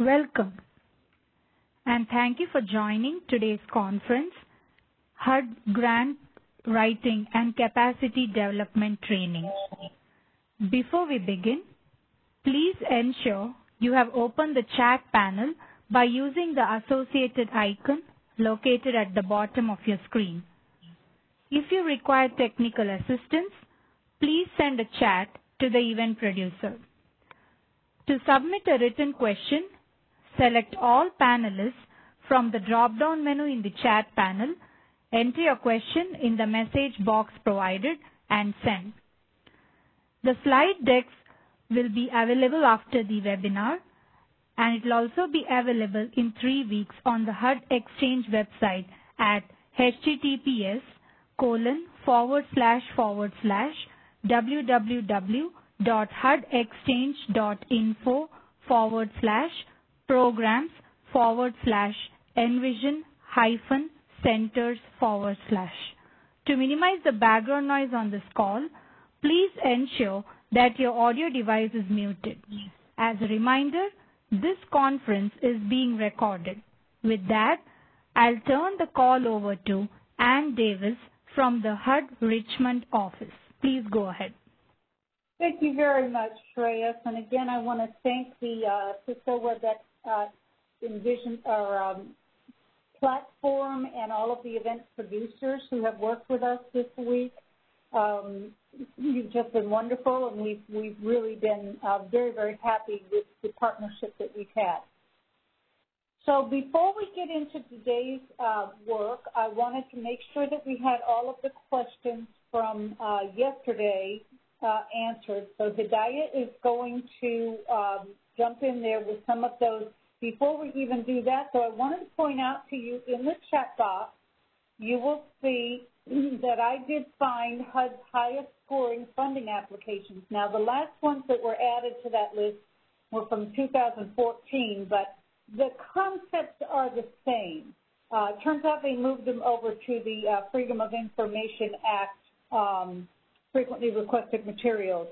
Welcome, and thank you for joining today's conference, HUD Grant Writing and Capacity Development Training. Before we begin, please ensure you have opened the chat panel by using the associated icon located at the bottom of your screen. If you require technical assistance, please send a chat to the event producer. To submit a written question, select all panelists from the drop-down menu in the chat panel, enter your question in the message box provided, and send. The slide decks will be available after the webinar, and it will also be available in three weeks on the HUD Exchange website at https colon forward slash forward slash www.hudexchange.info forward slash programs forward slash envision hyphen centers forward slash. To minimize the background noise on this call, please ensure that your audio device is muted. As a reminder, this conference is being recorded. With that, I'll turn the call over to Ann Davis from the HUD Richmond office. Please go ahead. Thank you very much, Shreyas. And again, I want to thank the uh, Cisco WebEx Envision or um, platform and all of the event producers who have worked with us this week. Um, you've just been wonderful, and we've we've really been uh, very very happy with the partnership that we've had. So before we get into today's uh, work, I wanted to make sure that we had all of the questions from uh, yesterday uh, answered. So Hidayah is going to um, jump in there with some of those. Before we even do that, so I wanted to point out to you in the chat box, you will see that I did find HUD's highest scoring funding applications. Now, the last ones that were added to that list were from 2014, but the concepts are the same. Uh, turns out they moved them over to the uh, Freedom of Information Act um, frequently requested materials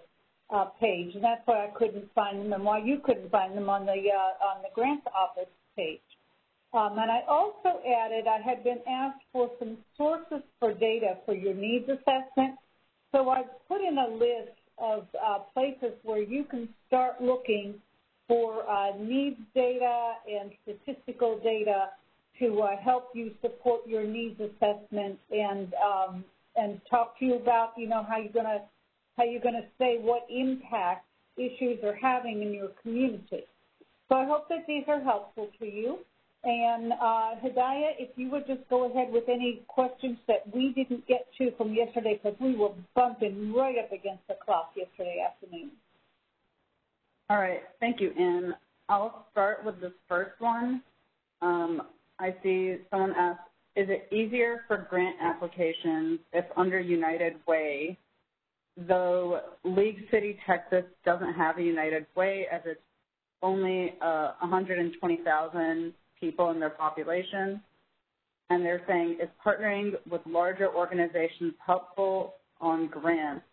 uh, page, and that's why I couldn't find them and why you couldn't find them on the uh, on the grants office page. Um, and I also added I had been asked for some sources for data for your needs assessment, so I put in a list of uh, places where you can start looking for uh, needs data and statistical data to uh, help you support your needs assessment and um, and talk to you about, you know, how you're gonna how you're gonna say what impact issues are having in your community. So I hope that these are helpful to you. And uh, Hidayah, if you would just go ahead with any questions that we didn't get to from yesterday, because we were bumping right up against the clock yesterday afternoon. All right, thank you, Ann. I'll start with this first one. Um, I see someone asked, is it easier for grant applications if under United Way, though League City, Texas doesn't have a United Way as it's only uh, 120,000 people in their population? And they're saying, is partnering with larger organizations helpful on grants?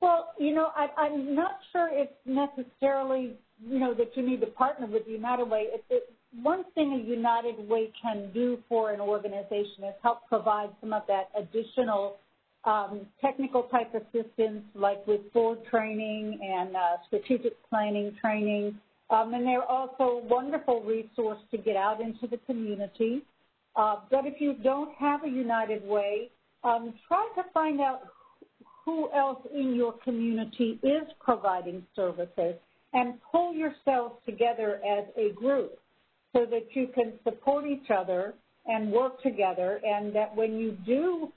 Well, you know, I, I'm not sure it's necessarily, you know, that you need to partner with United Way. It, it, one thing a United Way can do for an organization is help provide some of that additional um, technical type assistance, like with board training and uh, strategic planning training. Um, and they're also a wonderful resource to get out into the community. Uh, but if you don't have a United Way, um, try to find out who else in your community is providing services and pull yourselves together as a group so that you can support each other and work together and that when you do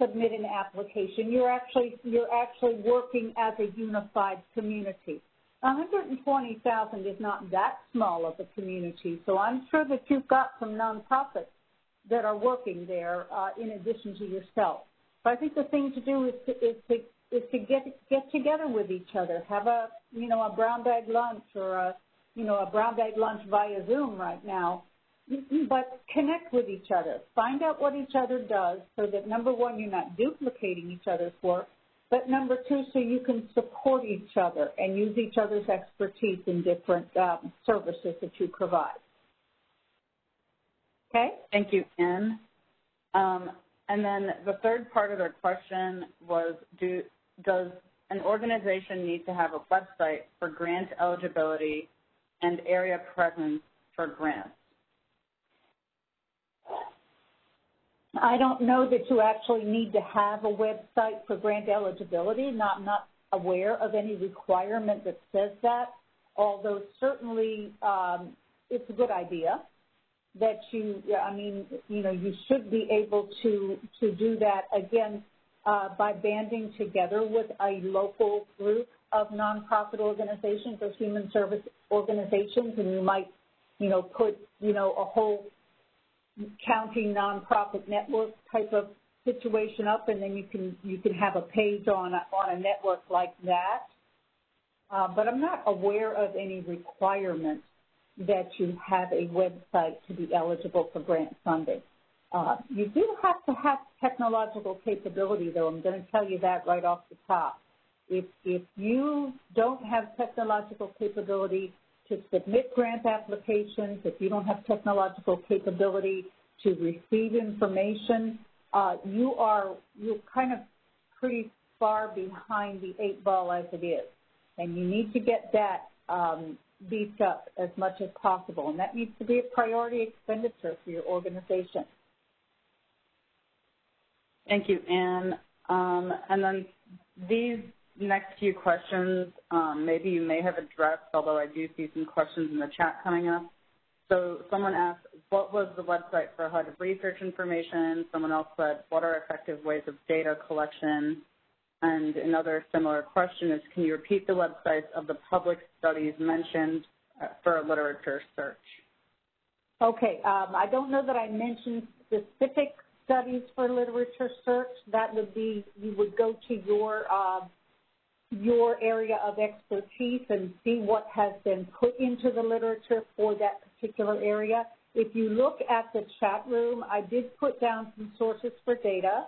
submit an application, you're actually, you're actually working as a unified community. 120,000 is not that small of a community, so I'm sure that you've got some nonprofits that are working there uh, in addition to yourself. But I think the thing to do is to, is to, is to get, get together with each other, have a, you know, a brown bag lunch or a, you know, a brown bag lunch via Zoom right now, but connect with each other. Find out what each other does so that number one, you're not duplicating each other's work, but number two, so you can support each other and use each other's expertise in different um, services that you provide. Okay? Thank you, Ann. Um, and then the third part of their question was, do, does an organization need to have a website for grant eligibility and area presence for grants? I don't know that you actually need to have a website for grant eligibility. Not not aware of any requirement that says that. Although certainly um, it's a good idea that you. I mean, you know, you should be able to to do that again uh, by banding together with a local group of nonprofit organizations or human service organizations, and you might, you know, put you know a whole county nonprofit network type of situation up, and then you can you can have a page on a, on a network like that. Uh, but I'm not aware of any requirement that you have a website to be eligible for grant funding. Uh, you do have to have technological capability, though. I'm going to tell you that right off the top. If if you don't have technological capability to submit grant applications, if you don't have technological capability to receive information, uh, you are you're kind of pretty far behind the eight ball as it is, and you need to get that um, beefed up as much as possible, and that needs to be a priority expenditure for your organization. Thank you, Ann. Um, and then these next few questions, um, maybe you may have addressed, although I do see some questions in the chat coming up. So someone asked, what was the website for HUD research information? Someone else said, what are effective ways of data collection? And another similar question is, can you repeat the websites of the public studies mentioned uh, for a literature search? Okay, um, I don't know that I mentioned specific studies for literature search. That would be, you would go to your uh, your area of expertise and see what has been put into the literature for that particular area. If you look at the chat room, I did put down some sources for data,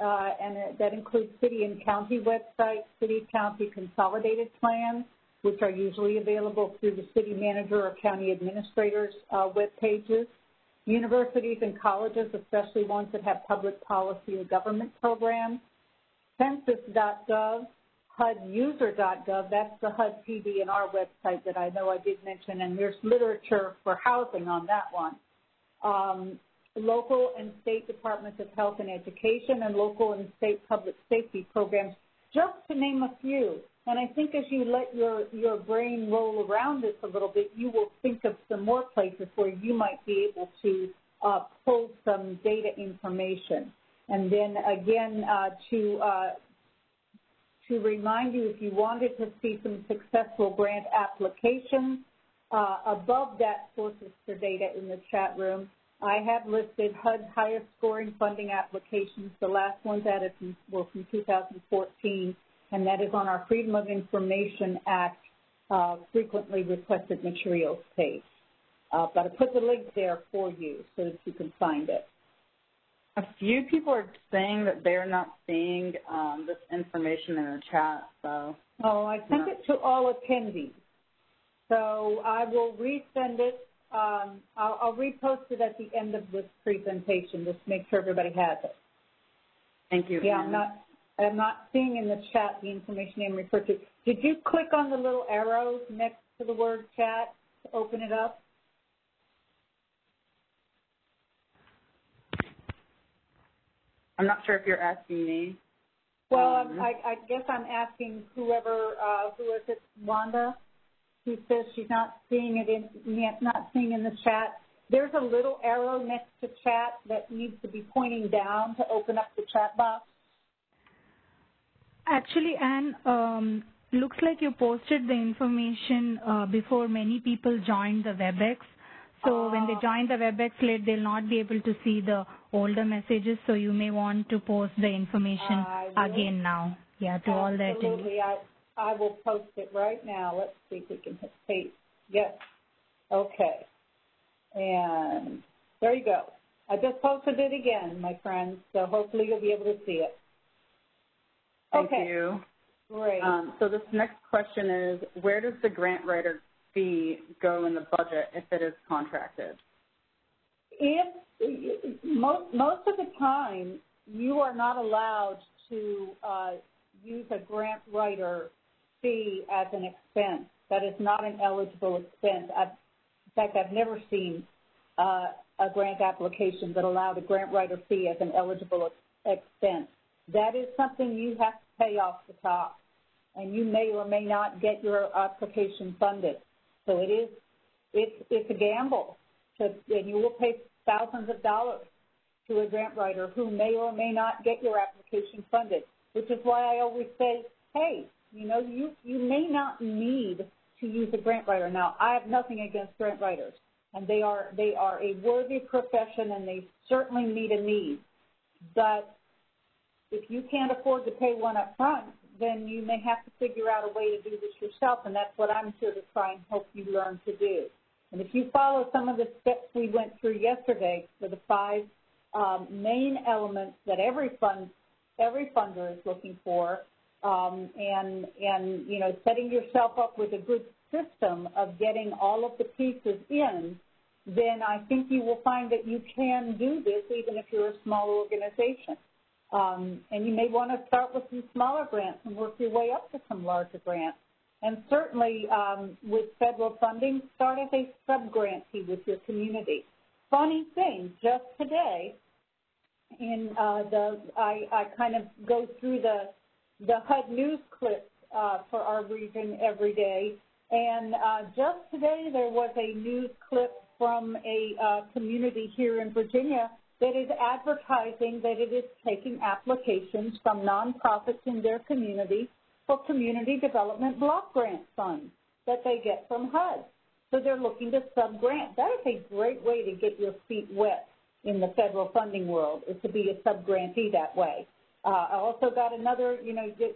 uh, and that includes city and county websites, city county consolidated plans, which are usually available through the city manager or county administrator's uh, web pages. Universities and colleges, especially ones that have public policy or government programs. Census.gov, HUDuser.gov, that's the HUD PD&R website that I know I did mention, and there's literature for housing on that one. Um, local and state departments of health and education and local and state public safety programs, just to name a few. And I think as you let your, your brain roll around this a little bit, you will think of some more places where you might be able to uh, pull some data information. And then again, uh, to uh, to remind you if you wanted to see some successful grant applications uh, above that sources for data in the chat room, I have listed HUD's highest scoring funding applications. The last ones added from, were from 2014, and that is on our Freedom of Information Act uh, frequently requested materials page. Uh, but I put the link there for you so that you can find it. A few people are saying that they're not seeing um, this information in the chat, so. Oh, I sent it to all attendees. So I will resend it. Um, I'll, I'll, repost it at the end of this presentation just to make sure everybody has it. Thank you. Yeah, I'm not, I'm not seeing in the chat the information I'm referred to. Did you click on the little arrows next to the word chat to open it up? I'm not sure if you're asking me. Well, um, I, I, guess I'm asking whoever, uh, who is it, Wanda, who says she's not seeing it in, not seeing in the chat. There's a little arrow next to chat that needs to be pointing down to open up the chat box. Actually, Ann, um, looks like you posted the information uh, before many people joined the WebEx. So when they join the WebEx late, they'll not be able to see the older messages. So you may want to post the information again now. Yeah, to all the attendees. I, I will post it right now. Let's see if we can hit paste. Yes. Okay. And there you go. I just posted it again, my friends. So hopefully you'll be able to see it. Thank Okay. you. Great. Um, so this next question is, where does the grant writer fee go in the budget if it is contracted? if most most of the time you are not allowed to uh, use a grant writer fee as an expense. That is not an eligible expense. I've, in fact, I've never seen uh, a grant application that allowed a grant writer fee as an eligible ex- expense. That is something you have to pay off the top, and you may or may not get your application funded. So it is it's it's a gamble to, and you will pay thousands of dollars to a grant writer who may or may not get your application funded, which is why I always say, hey, you know, you, you may not need to use a grant writer. Now, I have nothing against grant writers, and they are, they are a worthy profession, and they certainly meet a need. But if you can't afford to pay one up front, then you may have to figure out a way to do this yourself, and that's what I'm here to try and help you learn to do. And if you follow some of the steps we went through yesterday for the five um, main elements that every fund, every funder is looking for, um, and and you know setting yourself up with a good system of getting all of the pieces in, then I think you will find that you can do this even if you're a small organization. Um, and you may want to start with some smaller grants and work your way up to some larger grants. And certainly um, with federal funding, start as a sub-grantee with your community. Funny thing, just today, in uh, the I, I kind of go through the the HUD news clips uh, for our region every day, and uh, just today there was a news clip from a uh, community here in Virginia that is advertising that it is taking applications from nonprofits in their community for community development block grant funds that they get from HUD. So they're looking to sub-grant. That is a great way to get your feet wet in the federal funding world, is to be a sub-grantee that way. Uh, I also got another, you know, just,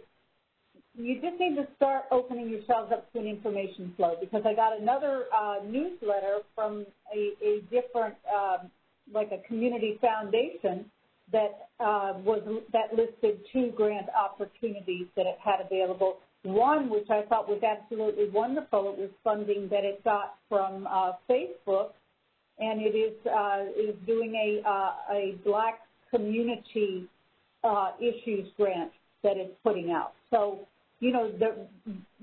you just need to start opening yourselves up to an information flow because I got another uh, newsletter from a, a different, um, like a community foundation that uh, was that listed two grant opportunities that it had available. One, which I thought was absolutely wonderful, it was funding that it got from uh, Facebook, and it is uh, is doing a uh, a Black community uh, issues grant that it's putting out. So, you know, the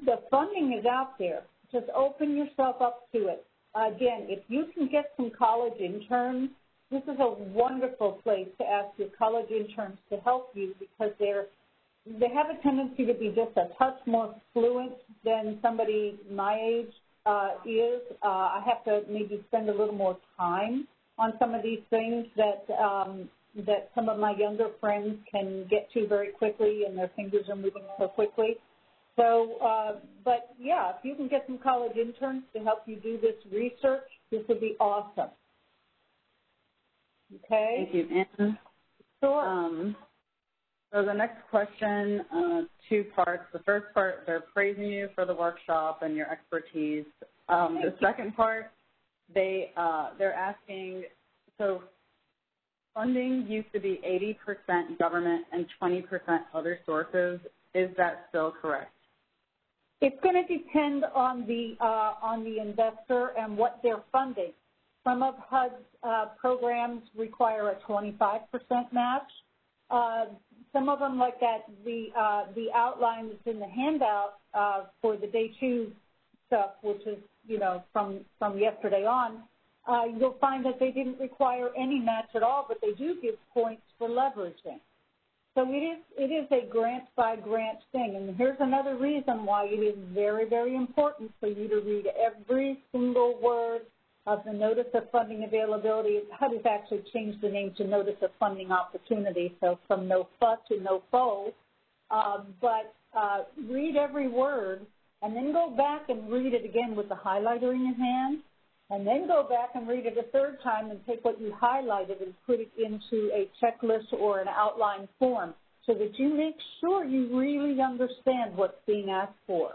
the funding is out there. Just open yourself up to it. Again, if you can get some college interns this is a wonderful place to ask your college interns to help you because they're they have a tendency to be just a touch more fluent than somebody my age uh, is. Uh, I have to maybe spend a little more time on some of these things that um, that some of my younger friends can get to very quickly, and their fingers are moving so quickly. So, uh, but yeah, if you can get some college interns to help you do this research, this would be awesome. Okay. Thank you, Ann. Sure. Um, so the next question, uh, two parts. The first part, they're praising you for the workshop and your expertise. Um, the second part, they uh, they're asking. So funding used to be 80% government and 20% other sources. Is that still correct? It's going to depend on the uh, on the investor and what they're funding. Some of HUD's uh, programs require a 25% match. Uh, some of them, like that, the uh, the outline that's in the handout uh, for the day two stuff, which is you know from from yesterday on, uh, you'll find that they didn't require any match at all, but they do give points for leveraging. So it is it is a grant by grant thing, and here's another reason why it is very very important for you to read every single word of the Notice of Funding Availability. HUD has actually changed the name to Notice of Funding Opportunity, so from no fuss to NOFO. Um, but uh, read every word and then go back and read it again with the highlighter in your hand and then go back and read it a third time and take what you highlighted and put it into a checklist or an outline form so that you make sure you really understand what's being asked for.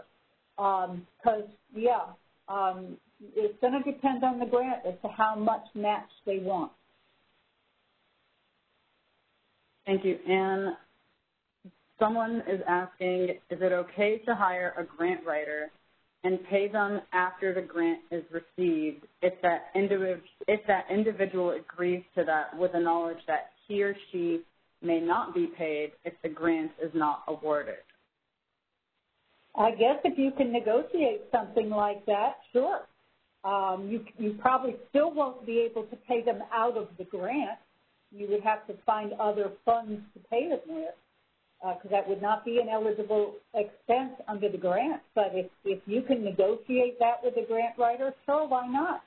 Because, um, yeah, um, it's going to depend on the grant as to how much match they want. Thank you. And someone is asking, is it okay to hire a grant writer and pay them after the grant is received if that, indiv- if that individual agrees to that with the knowledge that he or she may not be paid if the grant is not awarded? I guess if you can negotiate something like that, sure. Um, you, you probably still won't be able to pay them out of the grant. You would have to find other funds to pay them with because uh, that would not be an eligible expense under the grant. But if, if you can negotiate that with the grant writer, sure, why not?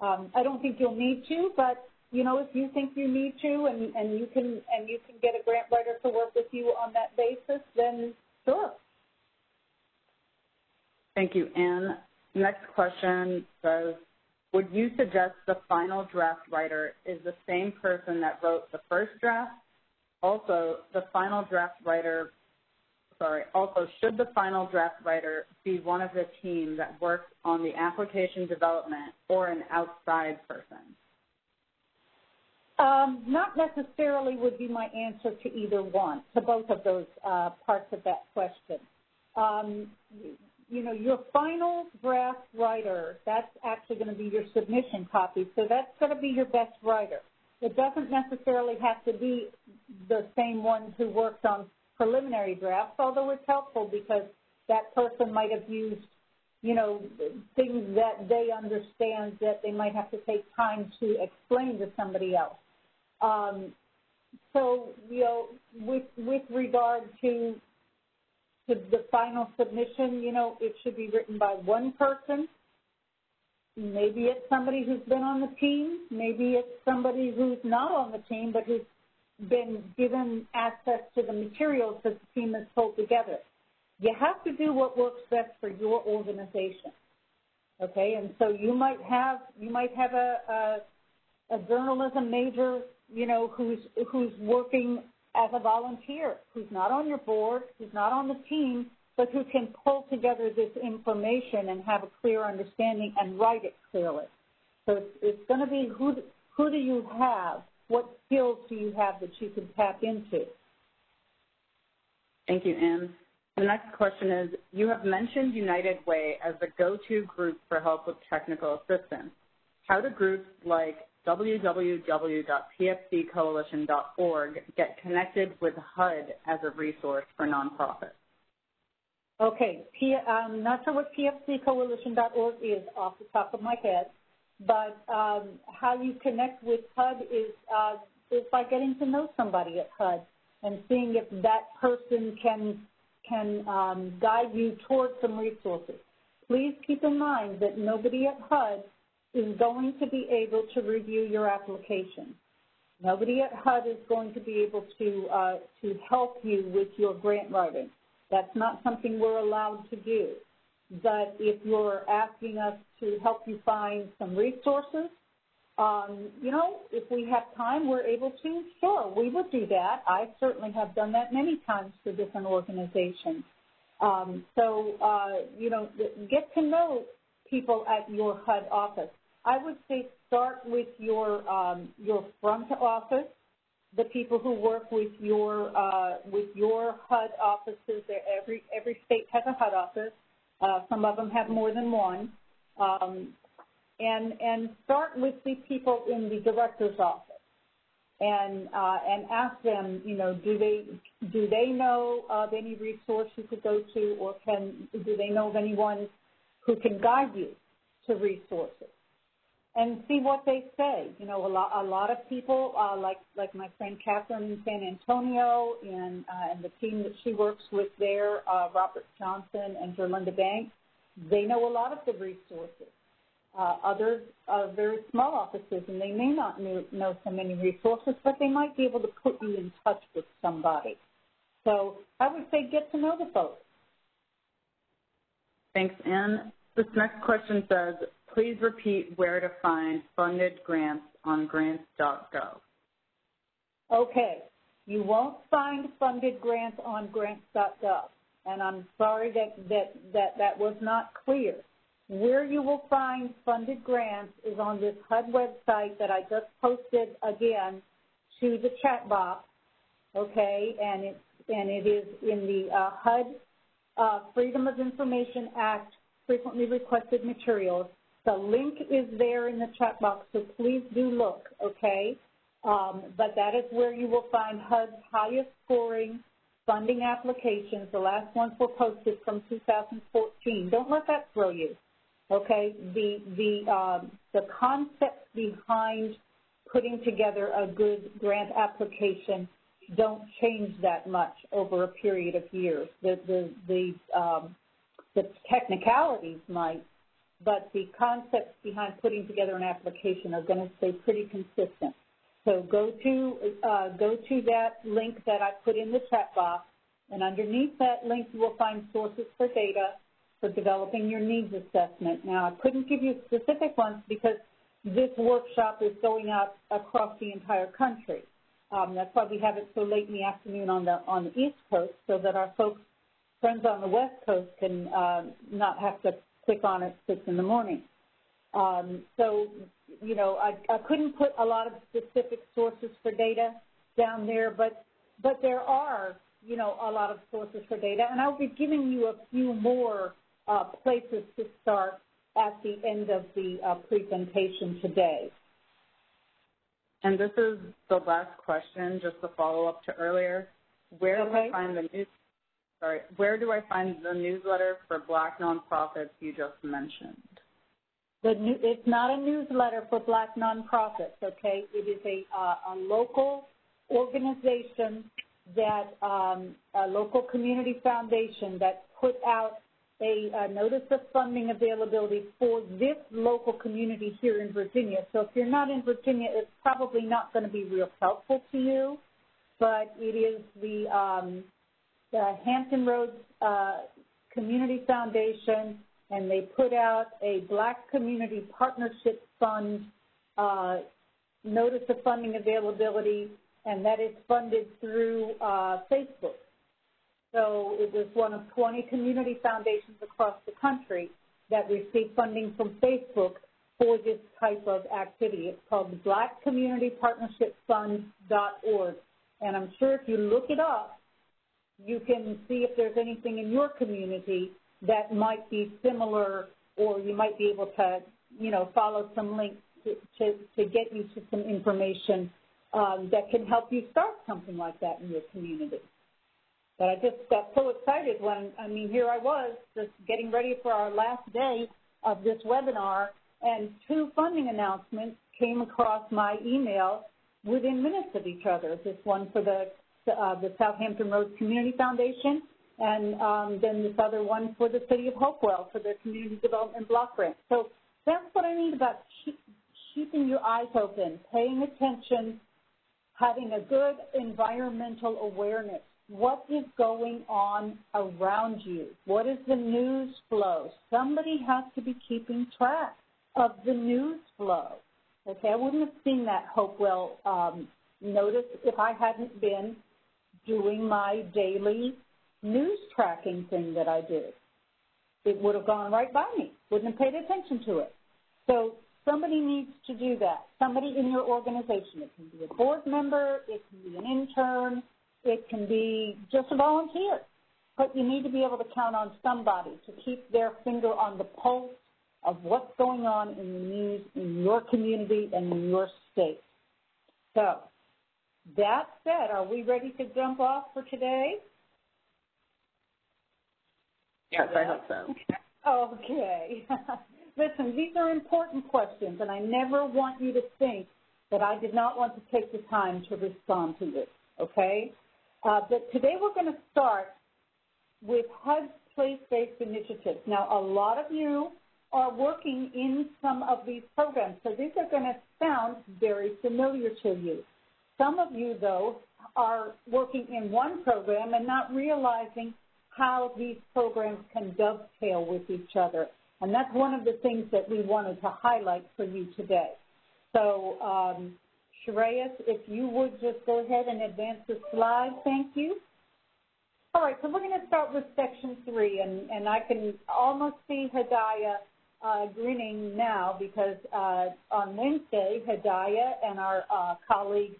Um, I don't think you'll need to, but you know, if you think you need to and, and you can and you can get a grant writer to work with you on that basis, then sure. Thank you, Ann. Next question says, would you suggest the final draft writer is the same person that wrote the first draft? Also, the final draft writer, sorry, also should the final draft writer be one of the team that works on the application development or an outside person? Um, not necessarily would be my answer to either one, to both of those uh, parts of that question. Um, you know, your final draft writer, that's actually going to be your submission copy, so that's going to be your best writer. It doesn't necessarily have to be the same one who worked on preliminary drafts, although it's helpful because that person might have used, you know, things that they understand that they might have to take time to explain to somebody else. Um, so, you know, with, with regard to, to the final submission, you know, it should be written by one person. Maybe it's somebody who's been on the team. Maybe it's somebody who's not on the team but who's been given access to the materials that the team has pulled together. You have to do what works best for your organization. Okay, and so you might have you might have a, a, a journalism major you know, who's who's working as a volunteer, who's not on your board, who's not on the team, but who can pull together this information and have a clear understanding and write it clearly. So it's, it's going to be who who do you have? What skills do you have that you can tap into? Thank you, Ann. The next question is, you have mentioned United Way as the go-to group for help with technical assistance. How do groups like www.pfccoalition.org get connected with HUD as a resource for nonprofits? Okay, P, I'm not sure what pfccoalition.org is off the top of my head, but um, how you connect with HUD is, uh, is by getting to know somebody at HUD and seeing if that person can, can um, guide you towards some resources. Please keep in mind that nobody at HUD is going to be able to review your application. Nobody at HUD is going to be able to, uh, to help you with your grant writing. That's not something we're allowed to do. But if you're asking us to help you find some resources, um, you know, if we have time, we're able to, sure, we would do that. I certainly have done that many times for different organizations. Um, so, uh, you know, get to know people at your HUD office. I would say start with your um, your front office, the people who work with your uh, with your HUD offices. Every every state has a HUD office. Uh, some of them have more than one, um, and and start with the people in the director's office, and uh, and ask them, you know, do they do they know of any resource you could go to, or can do they know of anyone who can guide you to resources? And see what they say. You know, a lot, a lot of people, uh, like like my friend Catherine in San Antonio, and uh, and the team that she works with there, uh, Robert Johnson and Gerlinda Banks, they know a lot of the resources. Uh, others are very small offices, and they may not know, know so many resources, but they might be able to put you in touch with somebody. So I would say get to know the folks. Thanks, Ann. This next question says, please repeat where to find funded grants on grants.gov. Okay. You won't find funded grants on grants.gov. And I'm sorry that, that, that that was not clear. Where you will find funded grants is on this HUD website that I just posted again to the chat box, okay? And it's and it is in the uh, HUD uh, Freedom of Information Act frequently requested materials. The link is there in the chat box, so please do look, okay? Um, but that is where you will find HUD's highest scoring funding applications. The last ones were posted from 2014. Don't let that throw you, okay? The, the, um, the concept behind putting together a good grant application don't change that much over a period of years. The, the, the, um, the technicalities might, but the concepts behind putting together an application are going to stay pretty consistent. So go to, uh, go to that link that I put in the chat box, and underneath that link you will find sources for data for developing your needs assessment. Now, I couldn't give you specific ones because this workshop is going out across the entire country. Um, that's why we have it so late in the afternoon on the on the East Coast, so that our folks, friends on the West Coast, can uh, not have to click on it six in the morning. Um, so, you know, I, I couldn't put a lot of specific sources for data down there, but but there are, you know, a lot of sources for data, and I'll be giving you a few more uh, places to start at the end of the uh, presentation today. And this is the last question, just to follow up to earlier. Where okay. do I find the news? Sorry, where do I find the newsletter for Black nonprofits you just mentioned? The new, it's not a newsletter for Black nonprofits. Okay, it is a uh, a local organization that um, a local community foundation that put out a, a notice of funding availability for this local community here in Virginia. So if you're not in Virginia, it's probably not going to be real helpful to you, but it is the, um, the Hampton Roads uh, Community Foundation, and they put out a Black Community Partnership Fund uh, notice of funding availability, and that is funded through uh, Facebook. So it was one of 20 community foundations across the country that received funding from Facebook for this type of activity. It's called the Black Community Partnership Fund.org. And I'm sure if you look it up, you can see if there's anything in your community that might be similar or you might be able to, you know, follow some links to, to, to get you to some information um, that can help you start something like that in your community. But I just got so excited when, I mean, here I was just getting ready for our last day of this webinar, and two funding announcements came across my email within minutes of each other. This one for the uh, the Southampton Roads Community Foundation, and um, then this other one for the City of Hopewell for their Community Development Block Grant. So that's what I mean about keeping your eyes open, paying attention, having a good environmental awareness what is going on around you? What is the news flow? Somebody has to be keeping track of the news flow. Okay, I wouldn't have seen that Hopewell um, notice if I hadn't been doing my daily news tracking thing that I do. It would have gone right by me, wouldn't have paid attention to it. So somebody needs to do that. Somebody in your organization. It can be a board member, it can be an intern, it can be just a volunteer. But you need to be able to count on somebody to keep their finger on the pulse of what's going on in the news in your community and in your state. So, that said, are we ready to jump off for today? Yes, I hope so. Okay. Listen, these are important questions, and I never want you to think that I did not want to take the time to respond to this, okay? Uh, but today we're going to start with HUD's place-based initiatives. Now, a lot of you are working in some of these programs, so these are going to sound very familiar to you. Some of you, though, are working in one program and not realizing how these programs can dovetail with each other. And that's one of the things that we wanted to highlight for you today. So um, Shreyas, if you would just go ahead and advance the slide, thank you. All right, so we're going to start with section three, and, and I can almost see Hidayah uh, grinning now because uh, on Wednesday, Hidayah and our uh, colleague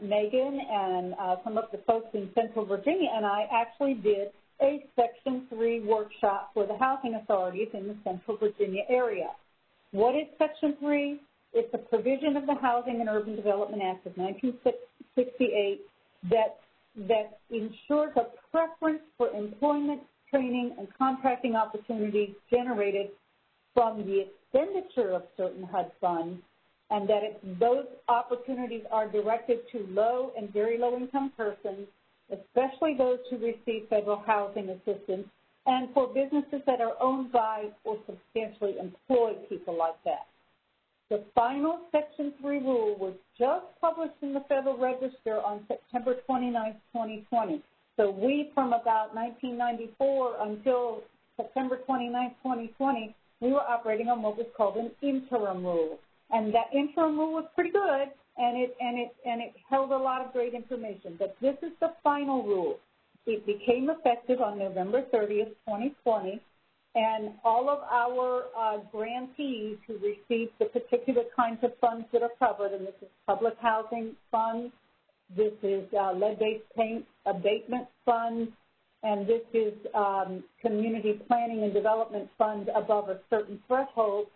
Megan and uh, some of the folks in Central Virginia and I actually did a Section 3 workshop for the housing authorities in the Central Virginia area. What is Section 3? It's a provision of the Housing and Urban Development Act of 1968 that, that ensures a preference for employment, training, and contracting opportunities generated from the expenditure of certain HUD funds and that those opportunities are directed to low and very low income persons, especially those who receive federal housing assistance, and for businesses that are owned by or substantially employ people like that. The final Section 3 rule was just published in the Federal Register on September 29, 2020. So we, from about 1994 until September 29, 2020, we were operating on what was called an interim rule. And that interim rule was pretty good, and it and it and it held a lot of great information. But this is the final rule. It became effective on November 30th, 2020, and all of our uh, grantees who received the particular kinds of funds that are covered, and this is public housing funds, this is uh, lead-based paint abatement funds, and this is um, community planning and development funds above a certain threshold,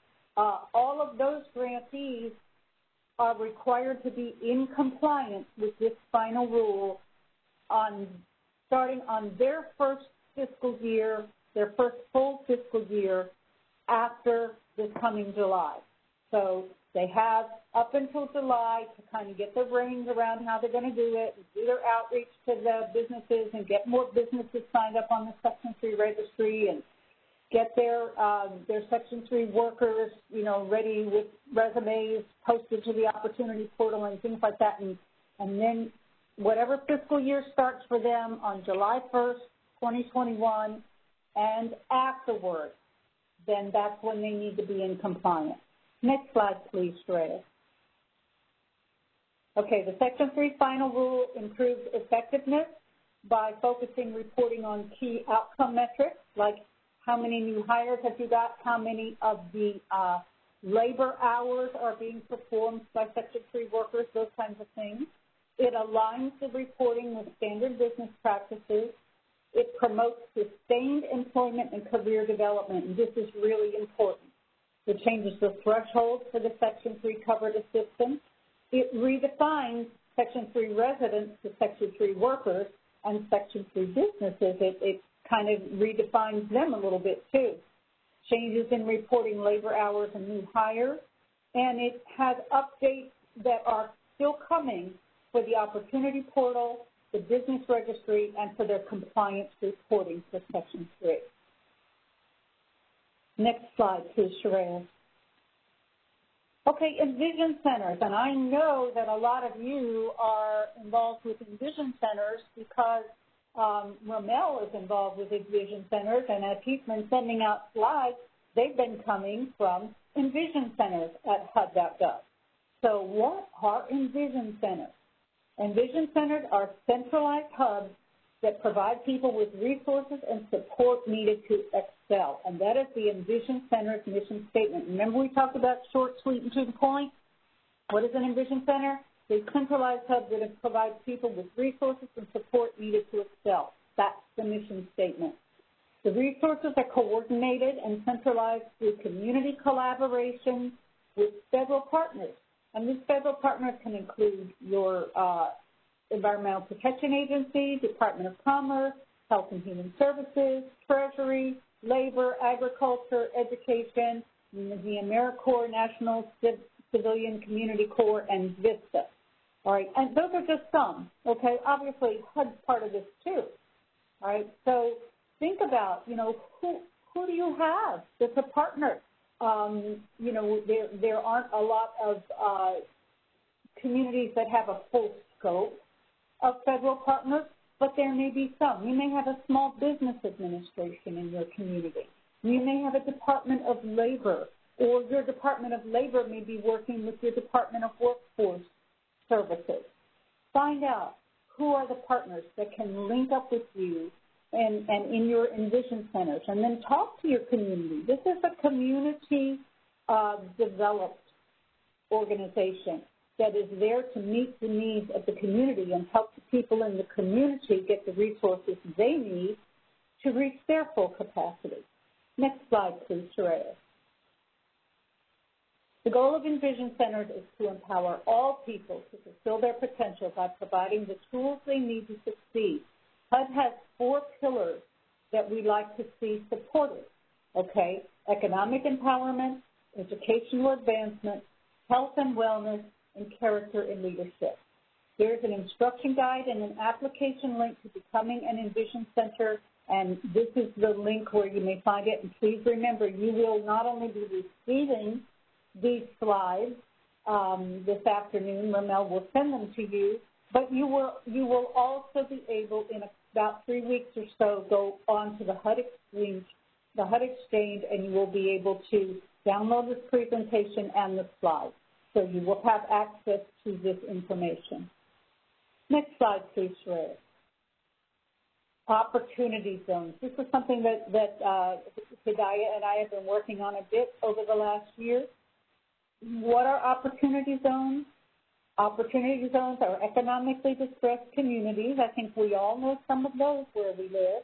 uh, all of those grantees are required to be in compliance with this final rule on starting on their first fiscal year, their first full fiscal year after this coming July. So they have up until July to kind of get their brains around how they're going to do it, do their outreach to the businesses and get more businesses signed up on the Section 3 registry and get their um, their Section 3 workers, you know, ready with resumes posted to the opportunity portal and things like that. And, and then whatever fiscal year starts for them on July 1st, 2021, and afterwards, then that's when they need to be in compliance. Next slide, please, Shreya. Okay, the Section 3 final rule improves effectiveness by focusing reporting on key outcome metrics like how many new hires have you got? How many of the uh, labor hours are being performed by Section 3 workers? Those kinds of things. It aligns the reporting with standard business practices. It promotes sustained employment and career development, and this is really important. It changes the threshold for the Section 3 covered assistance. It redefines Section 3 residents to Section 3 workers and Section 3 businesses. It, it kind of redefines them a little bit too. Changes in reporting labor hours and new hires, and it has updates that are still coming for the Opportunity Portal, the Business Registry, and for their compliance reporting for Section 3. Next slide, please, Sherelle. Okay, Envision Centers, and I know that a lot of you are involved with Envision Centers because um, Ramel is involved with Envision Centers, and as he's been sending out slides, they've been coming from Envision Centers at HUD.gov. So what are Envision Centers? Envision Centers are centralized hubs that provide people with resources and support needed to excel, and that is the Envision Center's mission statement. Remember we talked about short, sweet, and to the point? What is an Envision Center? A centralized hub that provides people with resources and support needed to excel. That's the mission statement. The resources are coordinated and centralized through community collaboration with federal partners. And these federal partners can include your uh, Environmental Protection Agency, Department of Commerce, Health and Human Services, Treasury, Labor, Agriculture, Education, the AmeriCorps National Civilian Community Corps, and VISTA. All right, and those are just some, okay? Obviously, HUD's part of this too, all right? So think about, you know, who, who do you have that's a partner? Um, you know, there, there aren't a lot of uh, communities that have a full scope of federal partners, but there may be some. You may have a small business administration in your community. You may have a Department of Labor, or your Department of Labor may be working with your Department of Workforce services. Find out who are the partners that can link up with you and, and in your envision centers, and then talk to your community. This is a community uh, developed organization. that is there to meet the needs of the community and help the people in the community get the resources they need to reach their full capacity. Next slide, please, Sheree. The goal of Envision Centers is to empower all people to fulfill their potential by providing the tools they need to succeed. HUD has four pillars that we like to see supported, okay? Economic empowerment, educational advancement, health and wellness, and character and leadership. There's an instruction guide and an application link to becoming an Envision Center, and this is the link where you may find it. And please remember, you will not only be receiving these slides um, this afternoon, Ramel will send them to you, but you will, you will also be able in about three weeks or so go on to the HUD Exchange, the HUD Exchange and you will be able to download this presentation and the slides. So you will have access to this information. Next slide, please, Sheree. Opportunity zones. This is something that, that uh, Hidayah and I have been working on a bit over the last year. What are opportunity zones? Opportunity zones are economically distressed communities. I think we all know some of those where we live.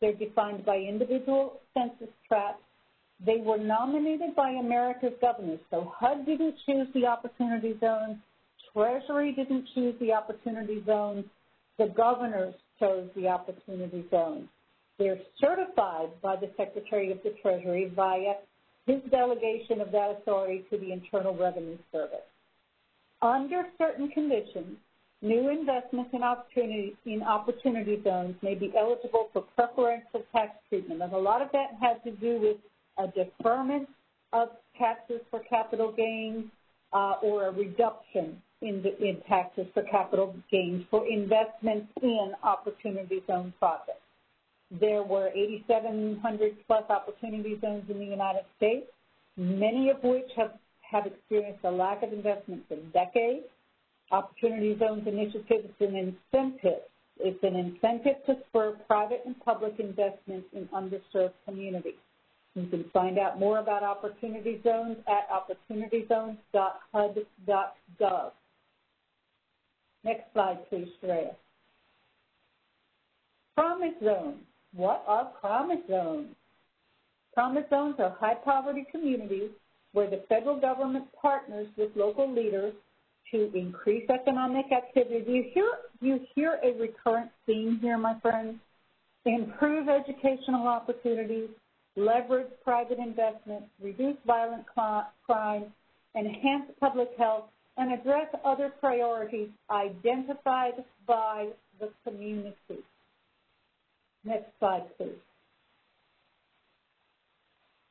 They're defined by individual census tracts they were nominated by America's governors. So HUD didn't choose the opportunity zones. Treasury didn't choose the opportunity zones. The governors chose the opportunity zones. They're certified by the Secretary of the Treasury via his delegation of that authority to the Internal Revenue Service. Under certain conditions, new investments in opportunity, in opportunity zones may be eligible for preferential tax treatment. And a lot of that has to do with a deferment of taxes for capital gains uh, or a reduction in, the, in taxes for capital gains for investments in opportunity zone projects. There were 8,700 plus opportunity zones in the United States, many of which have, have experienced a lack of investment for decades. Opportunity Zones Initiative is an incentive. It's an incentive to spur private and public investment in underserved communities. You can find out more about Opportunity Zones at opportunityzones.hud.gov. Next slide, please, Shreya. Promise zones. What are promise zones? Promise zones are high poverty communities where the federal government partners with local leaders to increase economic activity. Do you hear, you hear a recurrent theme here, my friends? Improve educational opportunities, leverage private investment, reduce violent crime, enhance public health, and address other priorities identified by the community. Next slide, please.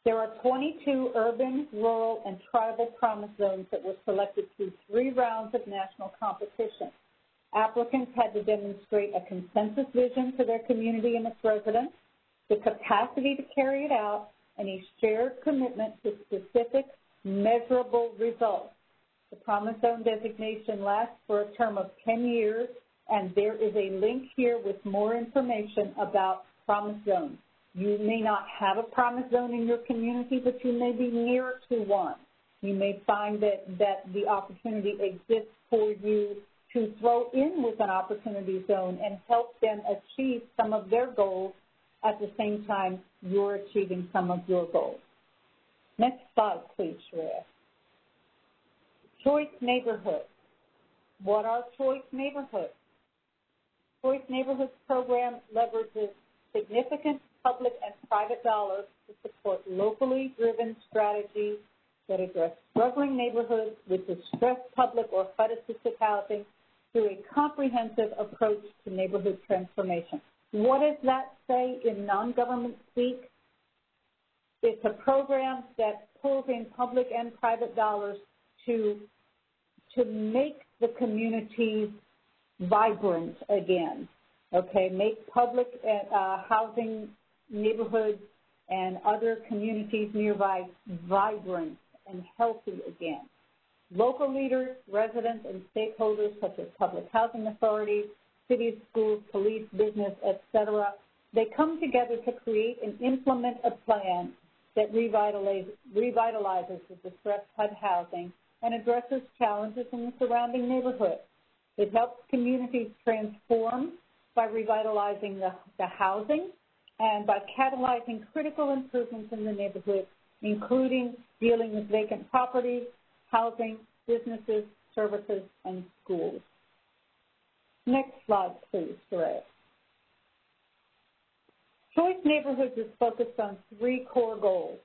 There are 22 urban, rural, and tribal promise zones that were selected through three rounds of national competition. Applicants had to demonstrate a consensus vision for their community and its residents, the capacity to carry it out, and a shared commitment to specific, measurable results. The Promise Zone designation lasts for a term of 10 years, and there is a link here with more information about Promise Zones. You may not have a Promise Zone in your community, but you may be near to one. You may find that, that the opportunity exists for you to throw in with an opportunity zone and help them achieve some of their goals at the same time you're achieving some of your goals. Next slide, please, Shreya. Choice neighborhoods. What are choice neighborhoods? Choice Neighborhoods program leverages significant public and private dollars to support locally driven strategies that address struggling neighborhoods with distressed public or HUD-assisted housing through a comprehensive approach to neighborhood transformation. What does that say in non-government speak? It's a program that pulls in public and private dollars to, to make the communities vibrant again, okay? Make public uh, housing neighborhoods and other communities nearby vibrant and healthy again. Local leaders, residents, and stakeholders such as public housing authorities, cities, schools, police, business, etc. They come together to create and implement a plan that revitalizes, revitalizes the distressed HUD housing and addresses challenges in the surrounding neighborhood. It helps communities transform by revitalizing the, the housing and by catalyzing critical improvements in the neighborhood, including dealing with vacant properties, housing, businesses, services, and schools. Next slide, please, Soraya. Choice Neighborhoods is focused on three core goals.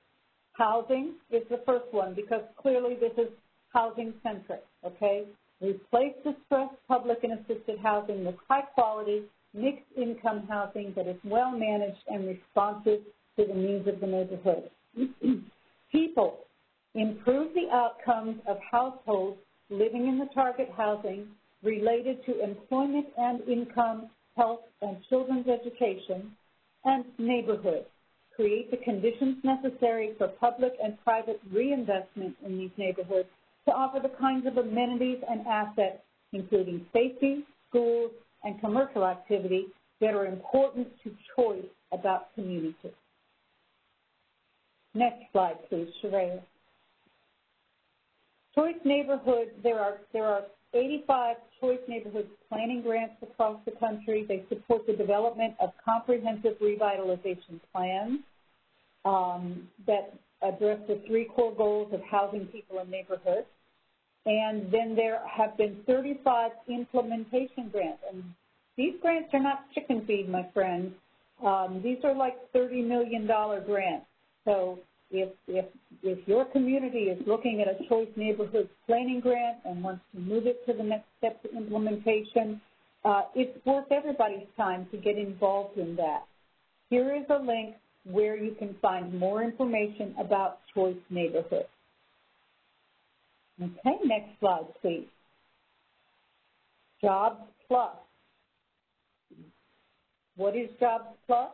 Housing is the first one because clearly this is housing centric, okay? Replace distressed public and assisted housing with high quality, mixed income housing that is well managed and responsive to the needs of the neighborhood. People improve the outcomes of households living in the target housing related to employment and income, health, and children's education, and neighborhood. Create the conditions necessary for public and private reinvestment in these neighborhoods to offer the kinds of amenities and assets, including safety, schools, and commercial activity that are important to choice about community. Next slide, please, Sheree. Choice neighborhoods, there are, there are 85 choice neighborhoods planning grants across the country. They support the development of comprehensive revitalization plans um, that address the three core goals of housing people in neighborhoods. And then there have been 35 implementation grants. And these grants are not chicken feed, my friends. Um, these are like $30 million grants. So if, if, if your community is looking at a choice neighborhood planning grant and wants to move it to the next step to implementation, uh, it's worth everybody's time to get involved in that. Here is a link where you can find more information about choice neighborhoods. Okay, next slide, please. Jobs Plus. What is Jobs Plus?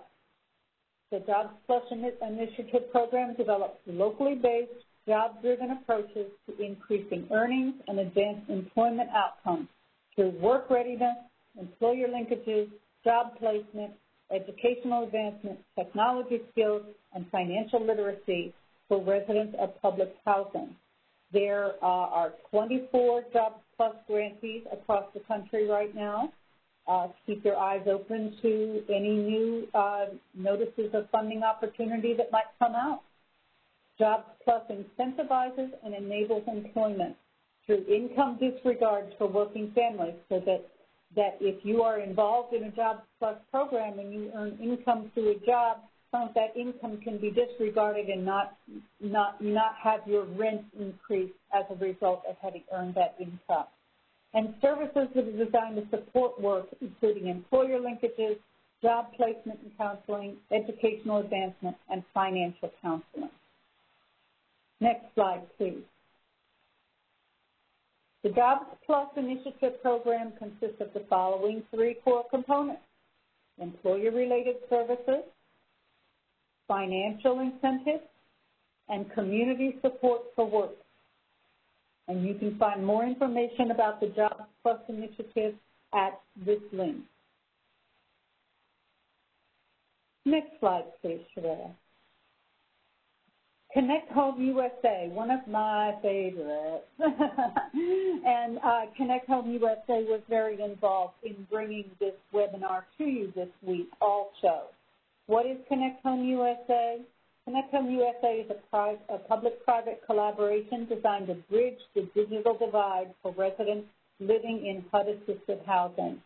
The Jobs Plus Initiative program develops locally based, job-driven approaches to increasing earnings and advanced employment outcomes through work readiness, employer linkages, job placement, educational advancement, technology skills, and financial literacy for residents of public housing. There uh, are 24 Jobs Plus grantees across the country right now. Uh, keep your eyes open to any new uh, notices of funding opportunity that might come out. Jobs Plus incentivizes and enables employment through income disregards for working families so that, that if you are involved in a Jobs Plus program and you earn income through a job, of that income can be disregarded and not, not, not have your rent increase as a result of having earned that income. And services that are designed to support work, including employer linkages, job placement and counseling, educational advancement, and financial counseling. Next slide, please. The Jobs Plus Initiative program consists of the following three core components. Employer-related services, financial incentives, and community support for work. And you can find more information about the Jobs Plus initiative at this link. Next slide, please, Sherelle. Connect Home USA, one of my favorites. and uh, Connect Home USA was very involved in bringing this webinar to you this week also. What is Connect Home USA? Connect Home USA is a, a public-private collaboration designed to bridge the digital divide for residents living in HUD-assisted housing.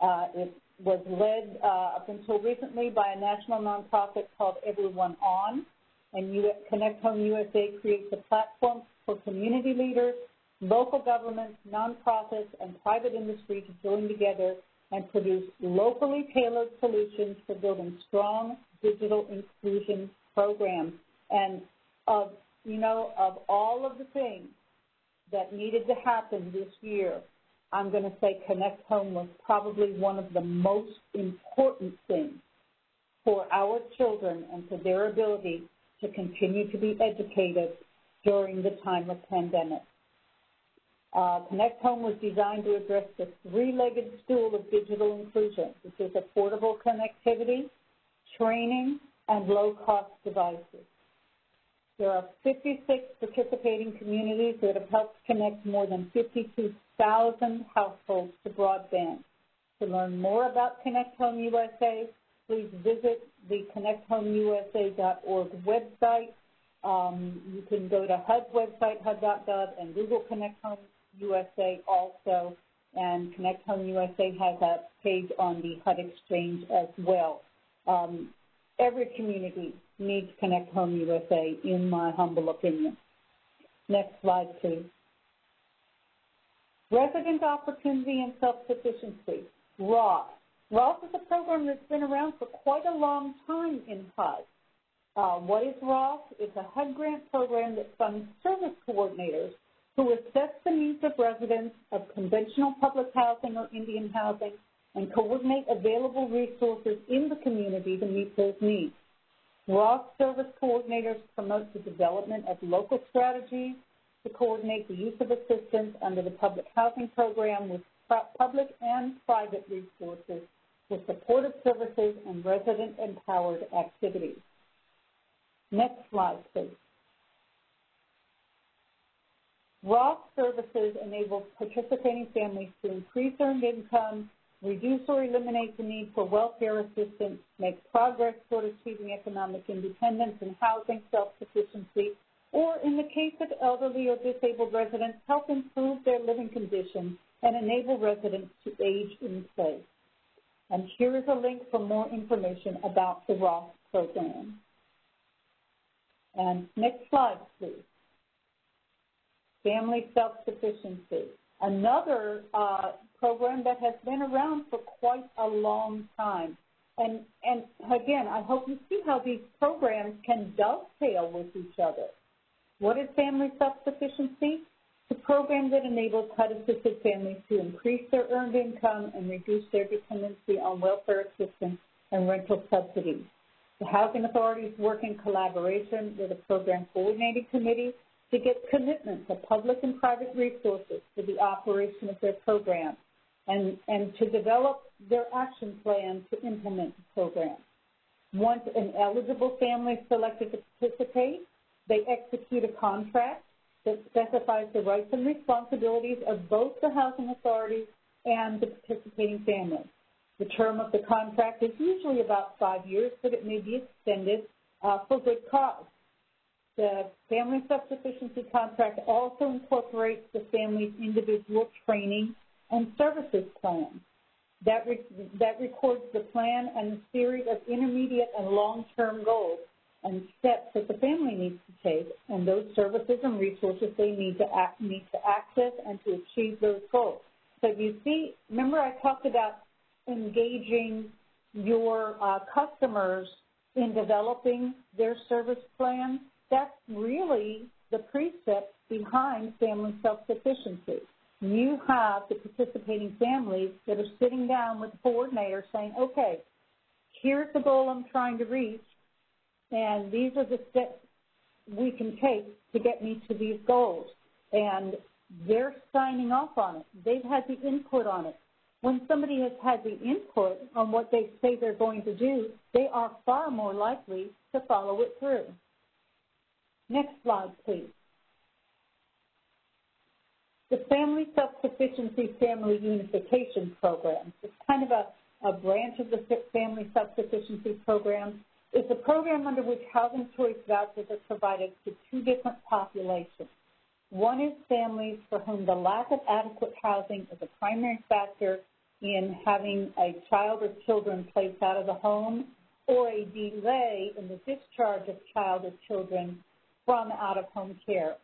Uh, it was led uh, up until recently by a national nonprofit called EveryoneOn, and U Connect Home USA creates a platform for community leaders, local governments, nonprofits, and private industry to join together and produce locally tailored solutions for building strong digital inclusion programs. And of, you know, of all of the things that needed to happen this year, I'm going to say Connect Home was probably one of the most important things for our children and for their ability to continue to be educated during the time of pandemic. Uh, Connect Home was designed to address the three-legged stool of digital inclusion, which is affordable connectivity, training, and low-cost devices. There are 56 participating communities that have helped connect more than 52,000 households to broadband. To learn more about Connect Home USA, please visit the connecthomeusa.org website. Um, you can go to HUD's website, hud.gov, and Google Connect Home USA also. And Connect Home USA has a page on the HUD Exchange as well. Um, every community needs Connect Home USA, in my humble opinion. Next slide, please. Resident Opportunity and Self-Sufficiency, ROSS. ROSS is a program that's been around for quite a long time in HUD. Uh, what is ROSS? It's a HUD grant program that funds service coordinators who assess the needs of residents of conventional public housing or Indian housing and coordinate available resources in the community to meet those needs. ROSS service coordinators promote the development of local strategies to coordinate the use of assistance under the public housing program with public and private resources with supportive services and resident-empowered activities. Next slide, please. ROSS services enable participating families to increase earned income, reduce or eliminate the need for welfare assistance, make progress toward achieving economic independence and housing self-sufficiency, or in the case of elderly or disabled residents, help improve their living conditions and enable residents to age in place. And here is a link for more information about the ROSS program. And next slide, please. Family self-sufficiency. Another uh, program that has been around for quite a long time. And, and again, I hope you see how these programs can dovetail with each other. What is family self-sufficiency? It's a program that enables HUD-assisted families to increase their earned income and reduce their dependency on welfare assistance and rental subsidies. The housing authorities work in collaboration with a program coordinating committee to get commitments of public and private resources for the operation of their program and, and to develop their action plan to implement the program. Once an eligible family is selected to participate, they execute a contract that specifies the rights and responsibilities of both the housing authority and the participating family. The term of the contract is usually about five years, but it may be extended uh, for good cause. The Family Self-Sufficiency Contract also incorporates the family's individual training and services plan. That, re that records the plan and the series of intermediate and long-term goals and steps that the family needs to take and those services and resources they need to, act, need to access and to achieve those goals. So you see, remember I talked about engaging your uh, customers in developing their service plan? That's really the precept behind family self-sufficiency. You have the participating families that are sitting down with the coordinator saying, okay, here's the goal I'm trying to reach, and these are the steps we can take to get me to these goals. And they're signing off on it. They've had the input on it. When somebody has had the input on what they say they're going to do, they are far more likely to follow it through. Next slide, please. The Family Self-Sufficiency Family Unification Program. It's kind of a, a branch of the Family Self-Sufficiency Program is a program under which housing choice vouchers are provided to two different populations. One is families for whom the lack of adequate housing is a primary factor in having a child or children placed out of the home or a delay in the discharge of child or children from out-of-home care.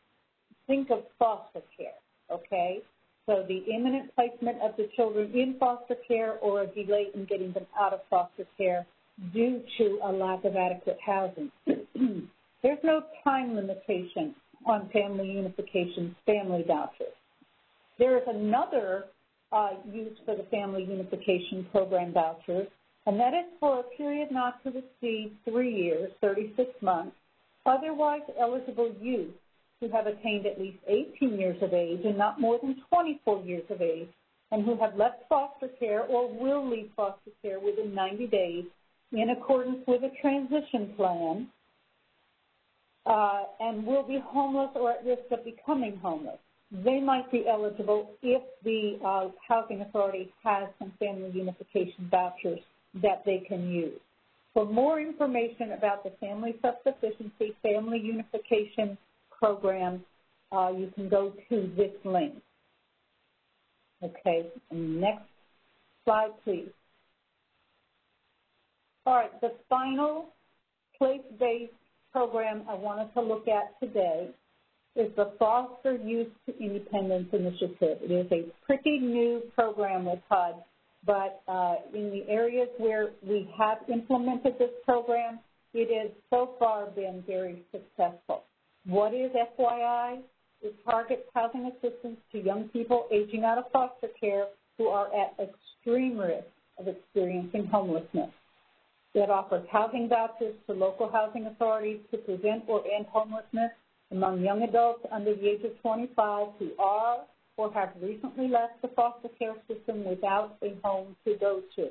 Think of foster care, okay? So the imminent placement of the children in foster care or a delay in getting them out of foster care due to a lack of adequate housing. There's no time limitation on family unification family vouchers. There is another uh, use for the family unification program vouchers, and that is for a period not to exceed three years, 36 months, otherwise eligible youth who have attained at least 18 years of age and not more than 24 years of age, and who have left foster care or will leave foster care within 90 days in accordance with a transition plan uh, and will be homeless or at risk of becoming homeless. They might be eligible if the uh, housing authority has some family unification vouchers that they can use. For more information about the Family Self-Sufficiency Family Unification Program, uh, you can go to this link. Okay, next slide, please. All right, the final place-based program I wanted to look at today is the Foster Youth Independence Initiative. It is a pretty new program with HUD, but uh, in the areas where we have implemented this program, it has so far been very successful. What is FYI? It targets housing assistance to young people aging out of foster care who are at extreme risk of experiencing homelessness. It offers housing vouchers to local housing authorities to prevent or end homelessness among young adults under the age of 25 who are or have recently left the foster care system without a home to go to.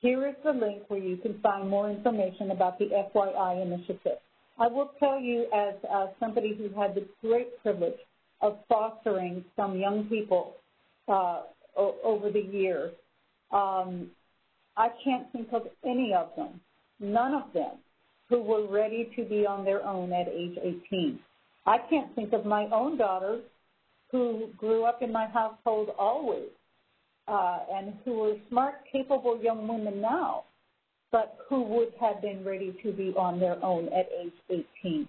Here is the link where you can find more information about the FYI initiative. I will tell you as uh, somebody who had the great privilege of fostering some young people uh, over the years, um, I can't think of any of them, none of them, who were ready to be on their own at age 18. I can't think of my own daughters who grew up in my household always uh, and who are smart, capable young women now, but who would have been ready to be on their own at age 18.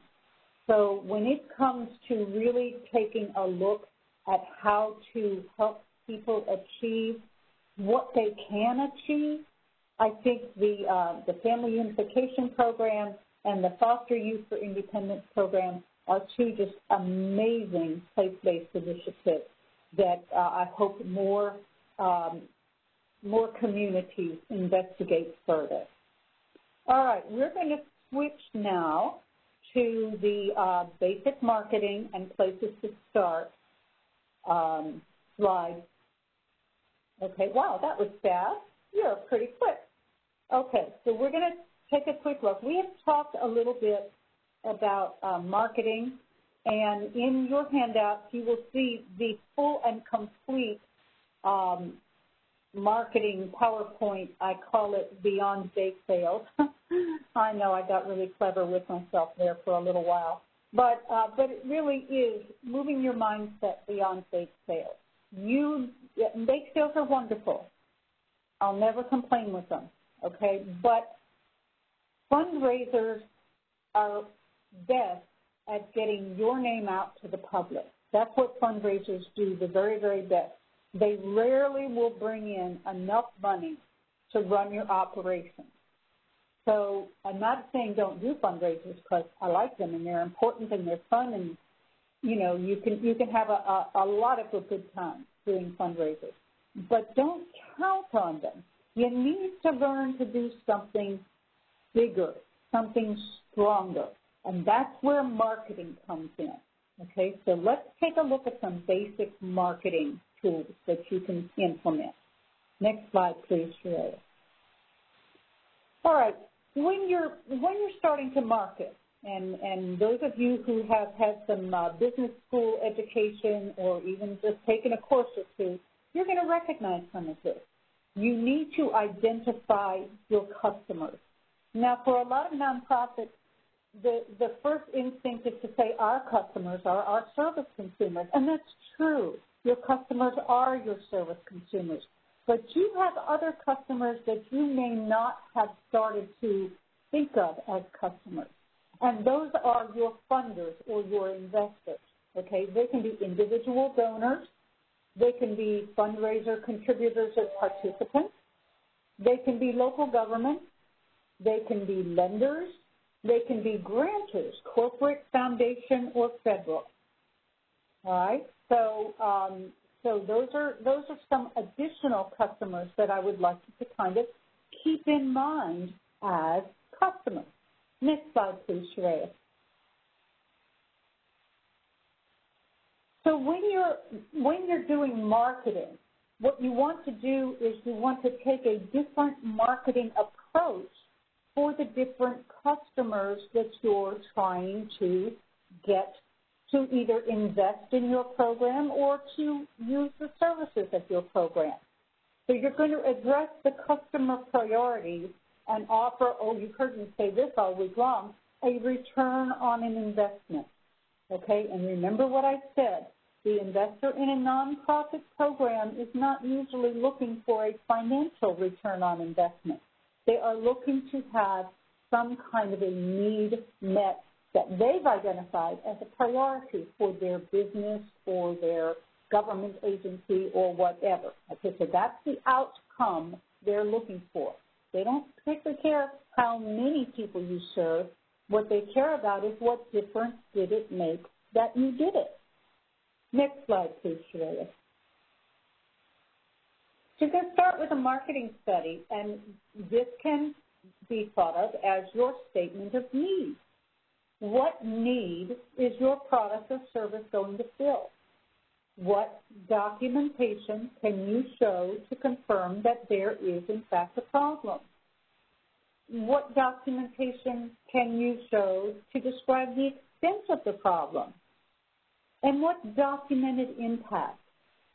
So when it comes to really taking a look at how to help people achieve what they can achieve, I think the, uh, the Family Unification Program and the Foster Youth for Independence Program are two just amazing place-based initiatives that uh, I hope more um, more communities investigate further. All right, we're going to switch now to the uh, basic marketing and places to start um, slide. Okay, wow, that was fast. You're pretty quick. Okay, so we're going to take a quick look. We have talked a little bit about uh, marketing, and in your handouts you will see the full and complete um, marketing PowerPoint. I call it Beyond Bake Sales. I know I got really clever with myself there for a little while. But, uh, but it really is moving your mindset beyond bake sales. You, bake sales are wonderful. I'll never complain with them okay? But fundraisers are best at getting your name out to the public. That's what fundraisers do the very, very best. They rarely will bring in enough money to run your operation. So I'm not saying don't do fundraisers because I like them and they're important and they're fun and you know you can you can have a, a, a lot of a good time doing fundraisers, but don't count on them. You need to learn to do something bigger, something stronger. And that's where marketing comes in. Okay, so let's take a look at some basic marketing tools that you can implement. Next slide, please, Shreya. All right, when you're when you're starting to market, and and those of you who have had some uh, business school education or even just taken a course or two, you're going to recognize some of this you need to identify your customers. Now, for a lot of nonprofits, the, the first instinct is to say our customers are our service consumers, and that's true. Your customers are your service consumers. But you have other customers that you may not have started to think of as customers. And those are your funders or your investors. Okay, they can be individual donors, they can be fundraiser contributors as participants. They can be local government. They can be lenders. They can be grantors, corporate, foundation, or federal. All right. So, um, so those are those are some additional customers that I would like you to kind of keep in mind as customers. Next slide, please, Shreya. So when you're when you're doing marketing, what you want to do is you want to take a different marketing approach for the different customers that you're trying to get to either invest in your program or to use the services of your program. So you're going to address the customer priorities and offer, oh, you've heard me say this all week long, a return on an investment. Okay, and remember what I said. The investor in a nonprofit program is not usually looking for a financial return on investment. They are looking to have some kind of a need met that they've identified as a priority for their business or their government agency or whatever. Okay, so that's the outcome they're looking for. They don't particularly care how many people you serve. What they care about is what difference did it make that you did it. Next slide, please, Shreya. You can start with a marketing study, and this can be thought of as your statement of need. What need is your product or service going to fill? What documentation can you show to confirm that there is, in fact, a problem? What documentation can you show to describe the extent of the problem? And what documented impact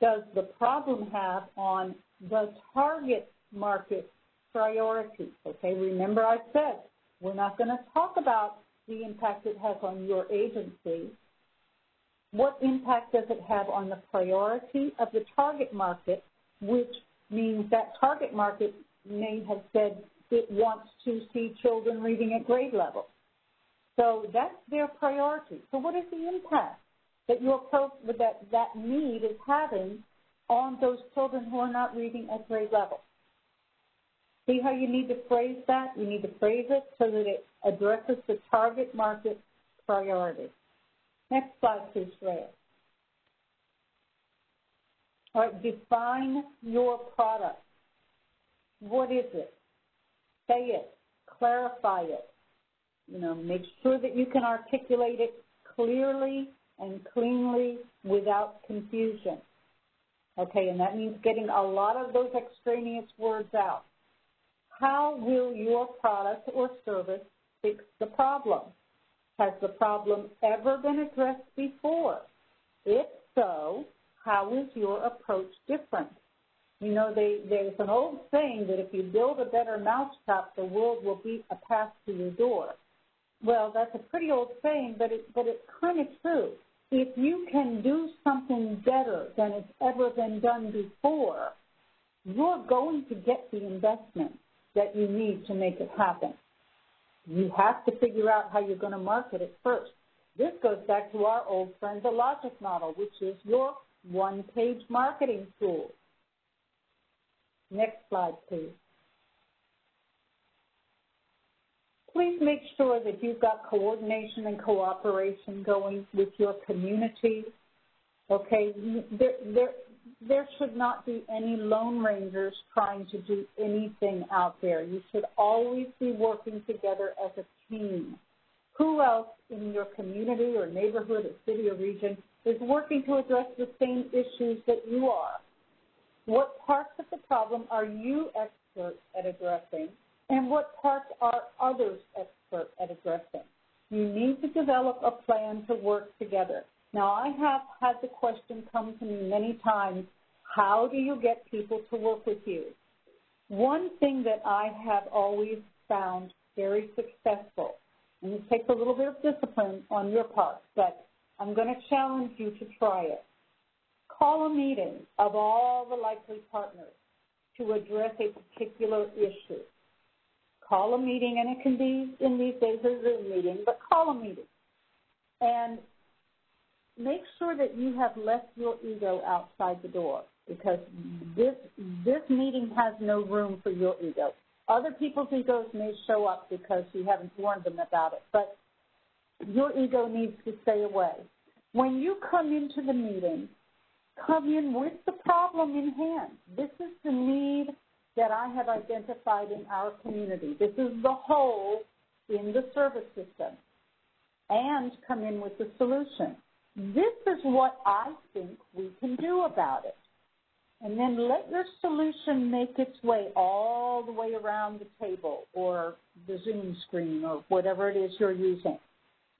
does the problem have on the target market priorities? Okay, remember I said we're not going to talk about the impact it has on your agency. What impact does it have on the priority of the target market, which means that target market may have said it wants to see children reading at grade level. So that's their priority. So what is the impact that your pro- that that need is having on those children who are not reading at grade level? See how you need to phrase that? You need to phrase it so that it addresses the target market priority. Next slide, please, Rhea. All right, define your product. What is it? Say it. Clarify it. You know, make sure that you can articulate it clearly and cleanly without confusion. Okay, and that means getting a lot of those extraneous words out. How will your product or service fix the problem? Has the problem ever been addressed before? If so, how is your approach different? You know, they, there's an old saying that if you build a better mousetrap, the world will be a path to your door. Well, that's a pretty old saying, but, it, but it's kind of true. If you can do something better than it's ever been done before, you're going to get the investment that you need to make it happen. You have to figure out how you're going to market it first. This goes back to our old friend, the logic model, which is your one-page marketing tool. Next slide, please. Please make sure that you've got coordination and cooperation going with your community. Okay, there, there, there should not be any lone rangers trying to do anything out there. You should always be working together as a team. Who else in your community or neighborhood or city or region is working to address the same issues that you are? What parts of the problem are you experts at addressing and what parts are others expert at addressing? You need to develop a plan to work together. Now, I have had the question come to me many times, how do you get people to work with you? One thing that I have always found very successful, and it takes a little bit of discipline on your part, but I'm going to challenge you to try it. Call a meeting of all the likely partners to address a particular issue. Call a meeting, and it can be in these days a Zoom meeting, but call a meeting. And make sure that you have left your ego outside the door because this this meeting has no room for your ego. Other people's egos may show up because you haven't warned them about it, but your ego needs to stay away. When you come into the meeting, come in with the problem in hand. This is the need that I have identified in our community. This is the hole in the service system. And come in with the solution. This is what I think we can do about it. And then let your solution make its way all the way around the table or the Zoom screen or whatever it is you're using.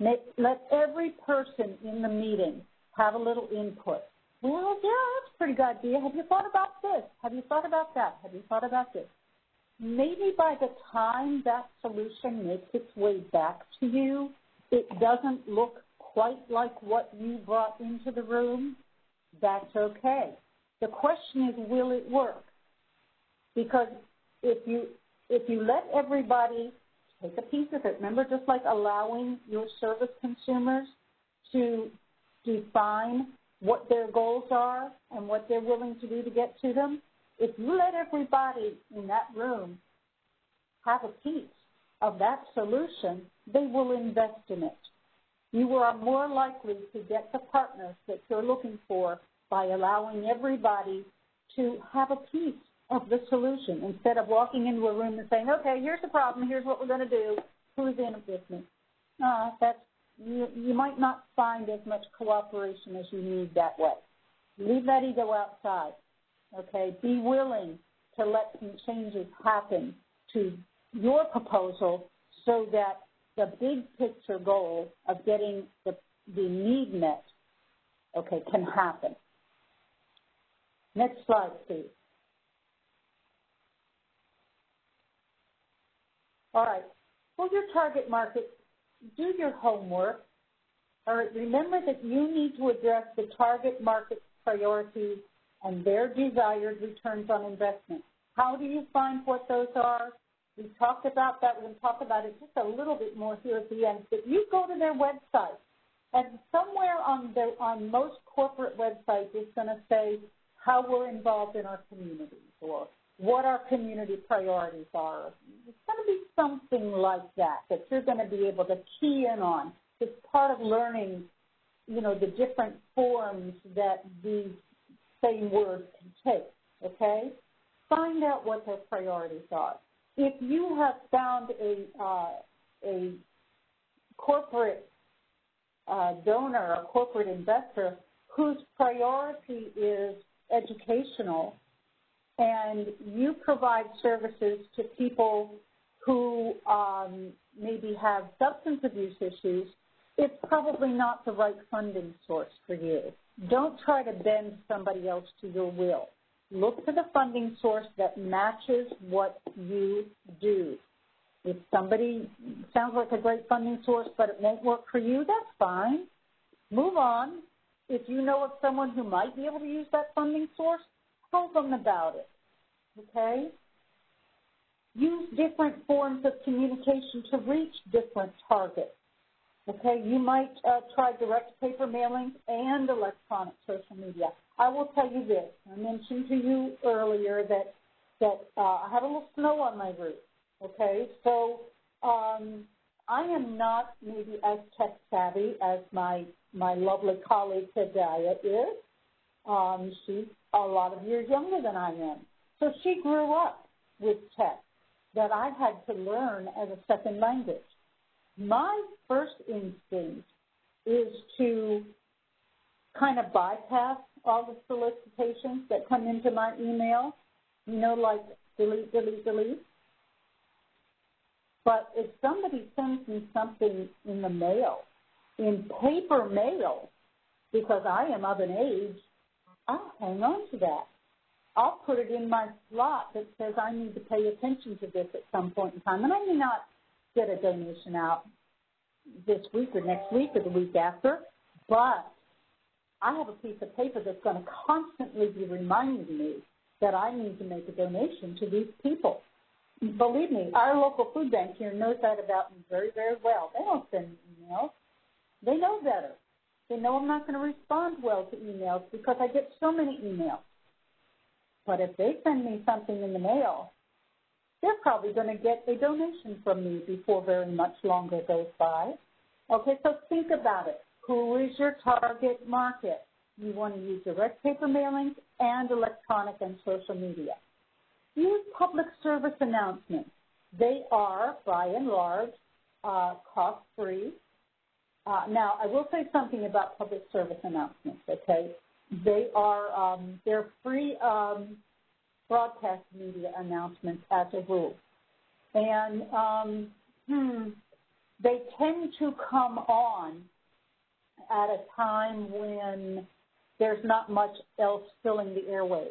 Let every person in the meeting have a little input. Well, yeah, that's a pretty good idea. Have you thought about this? Have you thought about that? Have you thought about this? Maybe by the time that solution makes its way back to you, it doesn't look quite like what you brought into the room. That's okay. The question is, will it work? Because if you if you let everybody take a piece of it, remember just like allowing your service consumers to define what their goals are and what they're willing to do to get to them, if you let everybody in that room have a piece of that solution, they will invest in it. You are more likely to get the partners that you're looking for by allowing everybody to have a piece of the solution instead of walking into a room and saying, okay, here's the problem, here's what we're going to do, who's in it with me? Uh, that's, you, you might not find as much cooperation as you need that way. Leave that ego outside, okay? Be willing to let some changes happen to your proposal so that the big picture goal of getting the, the need met, okay, can happen. Next slide, please. All right. For your target market, do your homework. Right. Remember that you need to address the target market priorities and their desired returns on investment. How do you find what those are? We talked about that. We'll talk about it just a little bit more here at the end. But you go to their website, and somewhere on the on most corporate websites, it's going to say how we're involved in our communities or what our community priorities are. It's going to be something like that that you're going to be able to key in on. It's part of learning, you know, the different forms that these same words can take, okay? Find out what their priorities are. If you have found a, uh, a corporate uh, donor, a corporate investor whose priority is educational and you provide services to people who um, maybe have substance abuse issues, it's probably not the right funding source for you. Don't try to bend somebody else to your will. Look for the funding source that matches what you do. If somebody sounds like a great funding source but it won't work for you, that's fine. Move on. If you know of someone who might be able to use that funding source, tell them about it, okay? Use different forms of communication to reach different targets, okay? You might uh, try direct paper mailing and electronic social media. I will tell you this. I mentioned to you earlier that, that uh, I have a little snow on my roof, okay? So um, I am not maybe as tech savvy as my, my lovely colleague Hidayah is. Um, she's a lot of years younger than I am. So she grew up with tech that I had to learn as a second language. My first instinct is to kind of bypass all the solicitations that come into my email, you know, like delete, delete, delete. But if somebody sends me something in the mail, in paper mail, because I am of an age I'll hang on to that. I'll put it in my slot that says I need to pay attention to this at some point in time. And I may not get a donation out this week or next week or the week after, but I have a piece of paper that's going to constantly be reminding me that I need to make a donation to these people. Believe me, our local food bank here knows that about me very, very well. They don't send me emails. They know better. They know I'm not going to respond well to emails because I get so many emails. But if they send me something in the mail, they're probably going to get a donation from me before very much longer goes by. Okay, so think about it. Who is your target market? You want to use direct paper mailings and electronic and social media. Use public service announcements. They are, by and large, uh, cost-free uh, now, I will say something about public service announcements, okay? They are, um, they're free um, broadcast media announcements as a rule. And um, hmm, they tend to come on at a time when there's not much else filling the airways.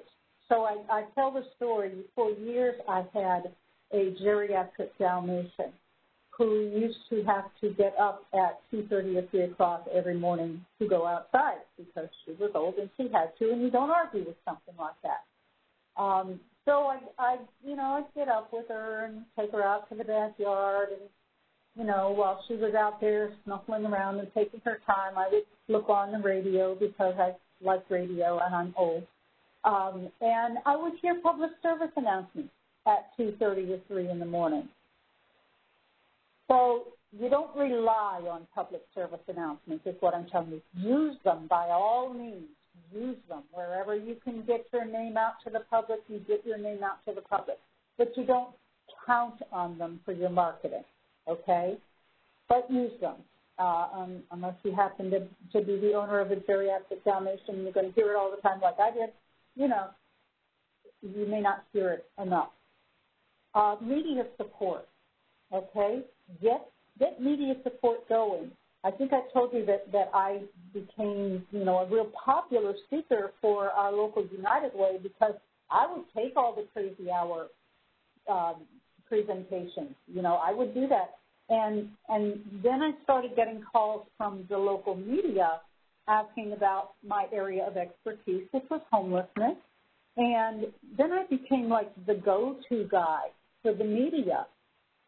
So I, I tell the story. For years, I had a geriatric Dalmatian who used to have to get up at 2.30 or 3 o'clock every morning to go outside because she was old and she had to, and you don't argue with something like that. Um, so I, I, you know, I'd get up with her and take her out to the backyard and, you know, while she was out there snuffling around and taking her time, I would look on the radio because I like radio and I'm old. Um, and I would hear public service announcements at 2.30 or 3 in the morning. So you don't rely on public service announcements is what I'm telling you. Use them by all means. Use them. Wherever you can get your name out to the public, you get your name out to the public. But you don't count on them for your marketing, okay? But use them. Uh, um, unless you happen to, to be the owner of a geriatric Dalmatian, you're going to hear it all the time like I did, you know, you may not hear it enough. Uh, media support, okay? Get, get media support going. I think I told you that, that I became, you know, a real popular speaker for our local United Way because I would take all the crazy hour um, presentations. You know, I would do that. And, and then I started getting calls from the local media asking about my area of expertise, which was homelessness. And then I became like the go-to guy for the media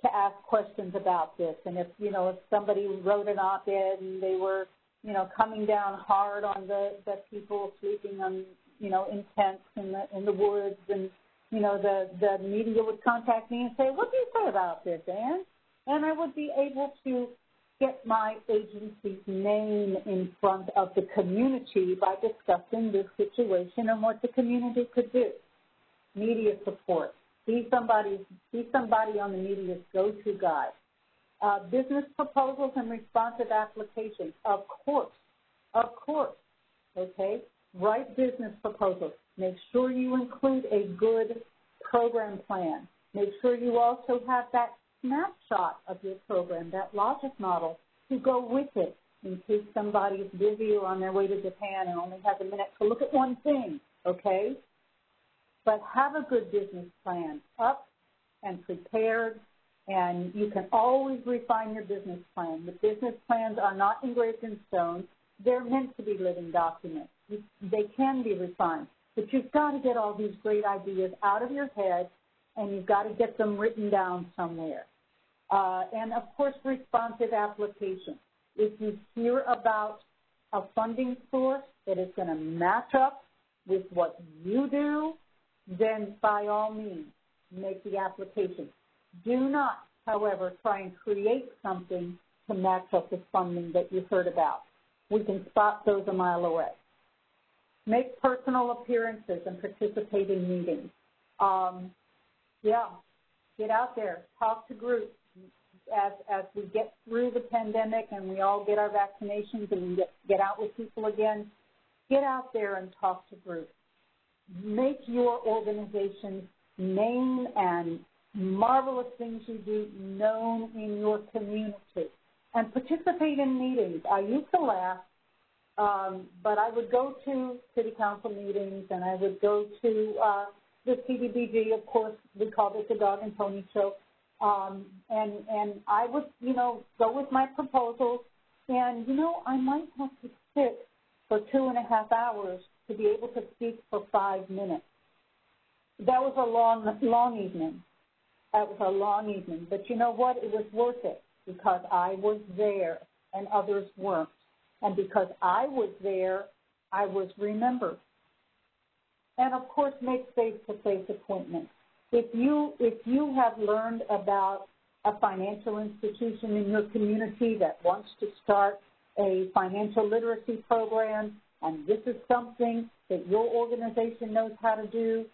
to ask questions about this. And if, you know, if somebody wrote an op-ed and they were, you know, coming down hard on the, the people sleeping on, you know, in tents in the, in the woods and, you know, the, the media would contact me and say, what do you say about this, Ann? And I would be able to get my agency's name in front of the community by discussing this situation and what the community could do. Media support. Be somebody, be somebody on the media's go-to guy. Uh, business proposals and responsive applications. Of course, of course, okay? Write business proposals. Make sure you include a good program plan. Make sure you also have that snapshot of your program, that logic model, to go with it in case somebody's busy or on their way to Japan and only has a minute to look at one thing, okay? But have a good business plan up and prepared, and you can always refine your business plan. The business plans are not engraved in stone. They're meant to be living documents. They can be refined, but you've got to get all these great ideas out of your head and you've got to get them written down somewhere. Uh, and of course, responsive application. If you hear about a funding source that is going to match up with what you do, then by all means, make the application. Do not, however, try and create something to match up with funding that you heard about. We can spot those a mile away. Make personal appearances and participate in meetings. Um, yeah, get out there, talk to groups. As, as we get through the pandemic and we all get our vaccinations and we get, get out with people again, get out there and talk to groups. Make your organization's name and marvelous things you do known in your community and participate in meetings. I used to laugh, um, but I would go to city council meetings and I would go to uh, the CDBG, of course, we called it the dog and pony show. Um, and, and I would, you know, go with my proposals. And, you know, I might have to sit for two and a half hours to be able to speak for five minutes. That was a long, long evening. That was a long evening. But you know what? It was worth it because I was there and others weren't. And because I was there, I was remembered and of course make face-to-face appointments. If you, if you have learned about a financial institution in your community that wants to start a financial literacy program, and this is something that your organization knows how to do,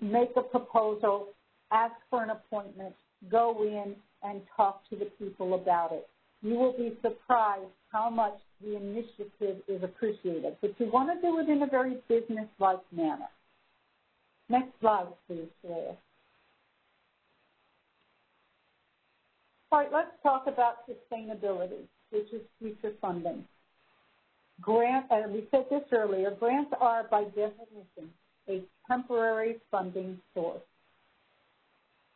make a proposal, ask for an appointment, go in and talk to the people about it. You will be surprised how much the initiative is appreciated. But you want to do it in a very business-like manner. Next slide, please, Shreya. All right, let's talk about sustainability, which is future funding. Grant, and we said this earlier, grants are by definition a temporary funding source.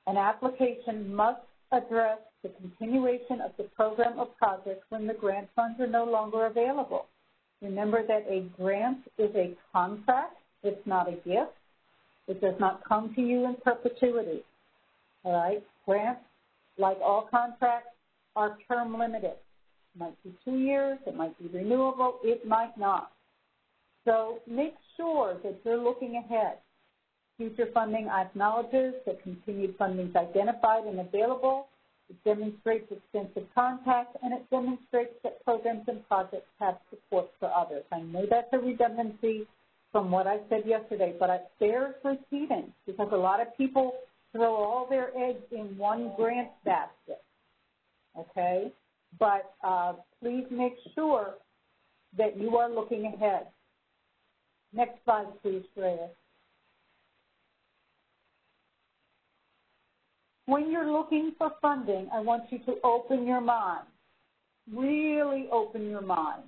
An application must address the continuation of the program or project when the grant funds are no longer available. Remember that a grant is a contract, it's not a gift. It does not come to you in perpetuity. All right? Grants, like all contracts, are term limited. Might be two years, it might be renewable, it might not. So make sure that you're looking ahead. Future funding acknowledges that continued funding is identified and available. It demonstrates extensive contact, and it demonstrates that programs and projects have support for others. I know that's a redundancy from what I said yesterday, but it bears repeating because a lot of people throw all their eggs in one grant basket, okay? But uh, please make sure that you are looking ahead. Next slide, please, Rhea. When you're looking for funding, I want you to open your mind, really open your mind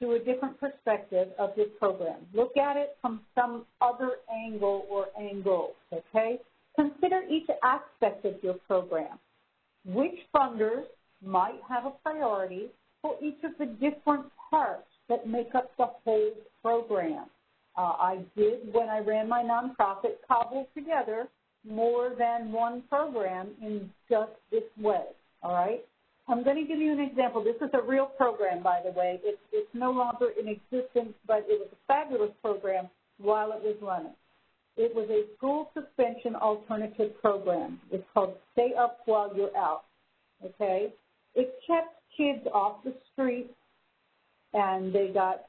to a different perspective of this program. Look at it from some other angle or angles, okay? Consider each aspect of your program. Which funders might have a priority for each of the different parts that make up the whole program. Uh, I did, when I ran my nonprofit, cobble together more than one program in just this way, all right? I'm going to give you an example. This is a real program, by the way. It's, it's no longer in existence, but it was a fabulous program while it was running. It was a school suspension alternative program. It's called Stay Up While You're Out, okay? It kept kids off the street, and they got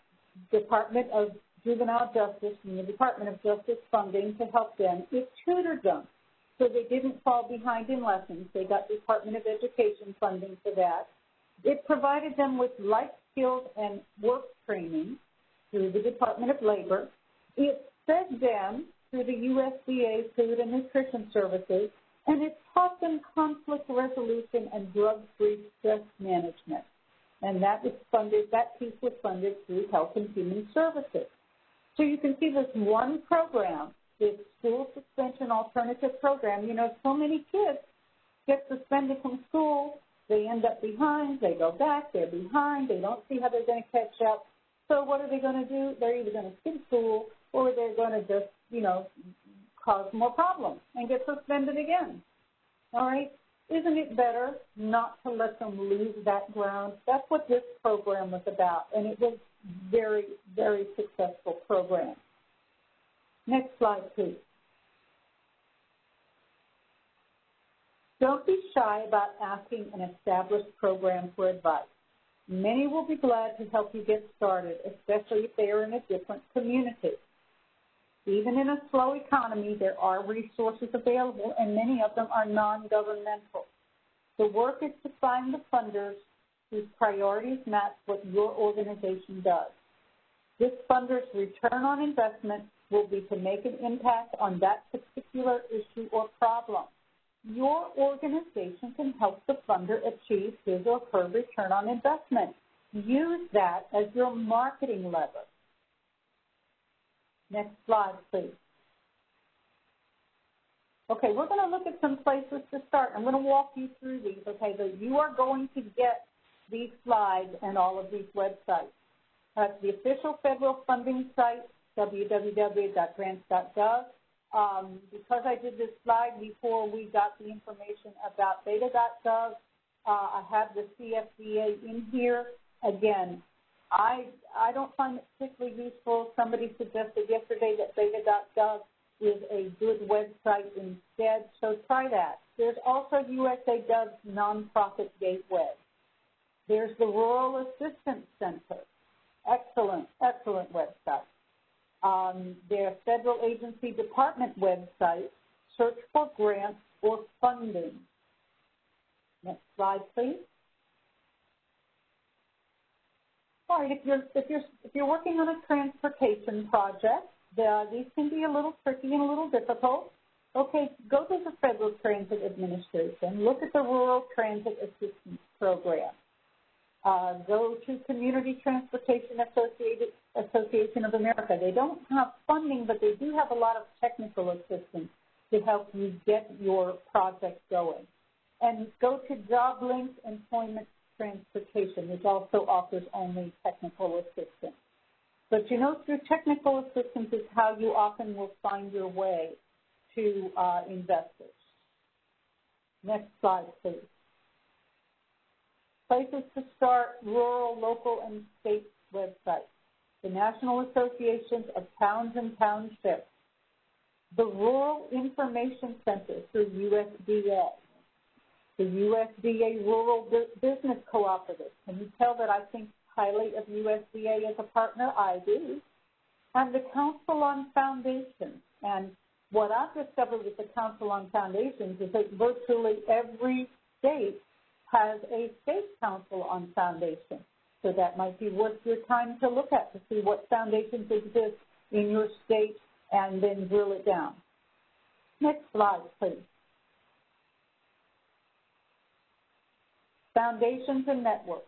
Department of Juvenile Justice and the Department of Justice funding to help them. It tutored them so they didn't fall behind in lessons. They got Department of Education funding for that. It provided them with life skills and work training through the Department of Labor. It fed them through the USDA Food and Nutrition Services, and it taught them conflict resolution and drug-free stress management. And that was funded, that piece was funded through Health and Human Services. So you can see this one program this school suspension alternative program. You know, so many kids get suspended from school, they end up behind, they go back, they're behind, they don't see how they're going to catch up. So what are they going to do? They're either going to skip school or they're going to just, you know, cause more problems and get suspended again. All right? Isn't it better not to let them lose that ground? That's what this program was about, and it was very, very successful program. Next slide, please. Don't be shy about asking an established program for advice. Many will be glad to help you get started, especially if they are in a different community. Even in a slow economy, there are resources available, and many of them are non-governmental. The work is to find the funders whose priorities match what your organization does. This funder's return on investment will be to make an impact on that particular issue or problem. Your organization can help the funder achieve his or her return on investment. Use that as your marketing lever. Next slide, please. Okay, we're going to look at some places to start. I'm going to walk you through these, okay, but you are going to get these slides and all of these websites. That's the official federal funding site, www.grants.gov. Um, because I did this slide before we got the information about beta.gov, uh, I have the CFDA in here. Again, I, I don't find it particularly useful. Somebody suggested yesterday that beta.gov is a good website instead, so try that. There's also USAGov's nonprofit gateway. There's the Rural Assistance Center. Excellent, excellent website um, their federal agency department website, search for grants or funding. Next slide, please. All right, if you're, if you're, if you're working on a transportation project, the, these can be a little tricky and a little difficult. Okay, go to the Federal Transit Administration, look at the Rural Transit Assistance Program. Uh, go to Community Transportation Association of America. They don't have funding, but they do have a lot of technical assistance to help you get your project going. And go to JobLinks Employment Transportation, which also offers only technical assistance. But you know, through technical assistance is how you often will find your way to uh, investors. Next slide, please. Places to start rural, local, and state websites. The National Associations of Towns and Townships. The Rural Information Center through USDA. The USDA Rural Business Cooperative. Can you tell that I think highly of USDA as a partner? I do. And the Council on Foundations. And what I've discovered with the Council on Foundations is that virtually every state has a state council on foundations. So that might be worth your time to look at to see what foundations exist in your state and then drill it down. Next slide, please. Foundations and networks.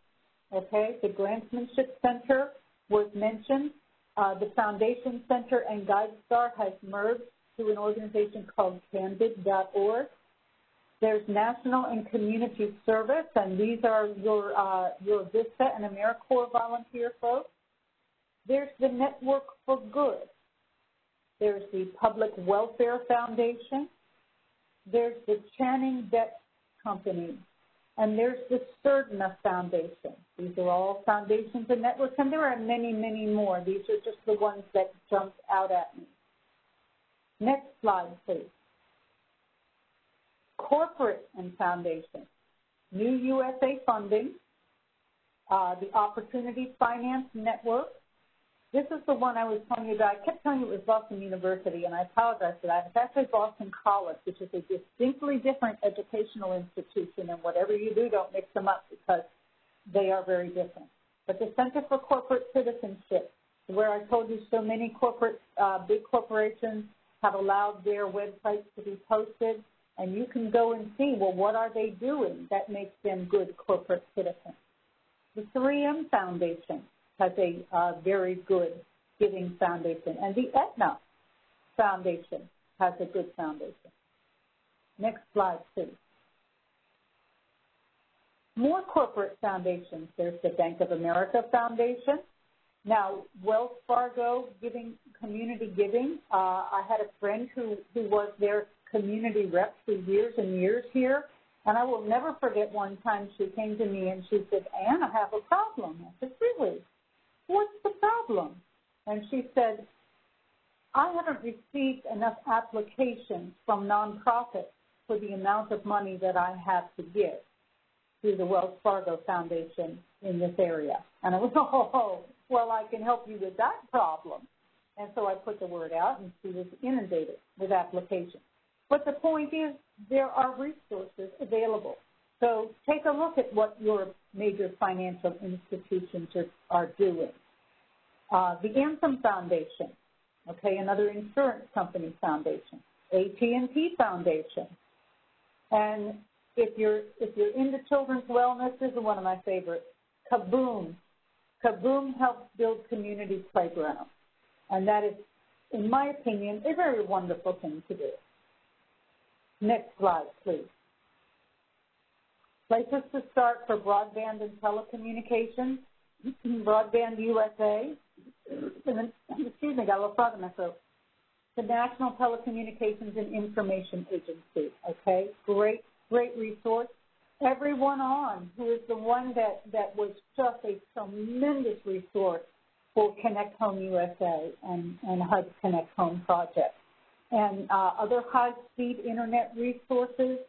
Okay, the Grantsmanship Center was mentioned. Uh, the Foundation Center and GuideStar has merged to an organization called Candid.org. There's national and community service, and these are your, uh, your VISTA and AmeriCorps volunteer folks. There's the Network for Good. There's the Public Welfare Foundation. There's the Channing Debt Company. And there's the Surdna Foundation. These are all foundations and networks, and there are many, many more. These are just the ones that jumped out at me. Next slide, please corporate and foundation, New USA funding, uh, the Opportunity Finance Network. This is the one I was telling you about. I kept telling you it was Boston University, and I apologize for that. It's actually Boston College, which is a distinctly different educational institution, and whatever you do, don't mix them up because they are very different. But the Center for Corporate Citizenship, where I told you so many corporate, uh, big corporations have allowed their websites to be posted, and you can go and see, well, what are they doing that makes them good corporate citizens? The 3M Foundation has a uh, very good giving foundation, and the Aetna Foundation has a good foundation. Next slide, please. More corporate foundations. There's the Bank of America Foundation. Now, Wells Fargo Giving Community Giving. Uh, I had a friend who, who was their community rep for years and years here. And I will never forget one time she came to me and she said, Anne, I have a problem. I said, really? What's the problem? And she said, I haven't received enough applications from nonprofits for the amount of money that I have to give through the Wells Fargo Foundation in this area. And I was, oh, well, I can help you with that problem. And so I put the word out and she was inundated with applications. But the point is, there are resources available. So take a look at what your major financial institutions are, are doing. Uh, the Anthem Foundation, okay, another insurance company foundation, AT&T Foundation, and if you're if you're into children's wellness, this is one of my favorites. Kaboom, Kaboom helps build community playgrounds, and that is, in my opinion, a very wonderful thing to do. Next slide, please. Places to start for broadband and telecommunications, Broadband USA, excuse me, got a little frog in. The National Telecommunications and Information Agency, okay? Great, great resource. EveryoneOn, who is the one that, that was just a tremendous resource for Connect Home USA and, and HUD's Connect Home project and uh, other high-speed internet resources.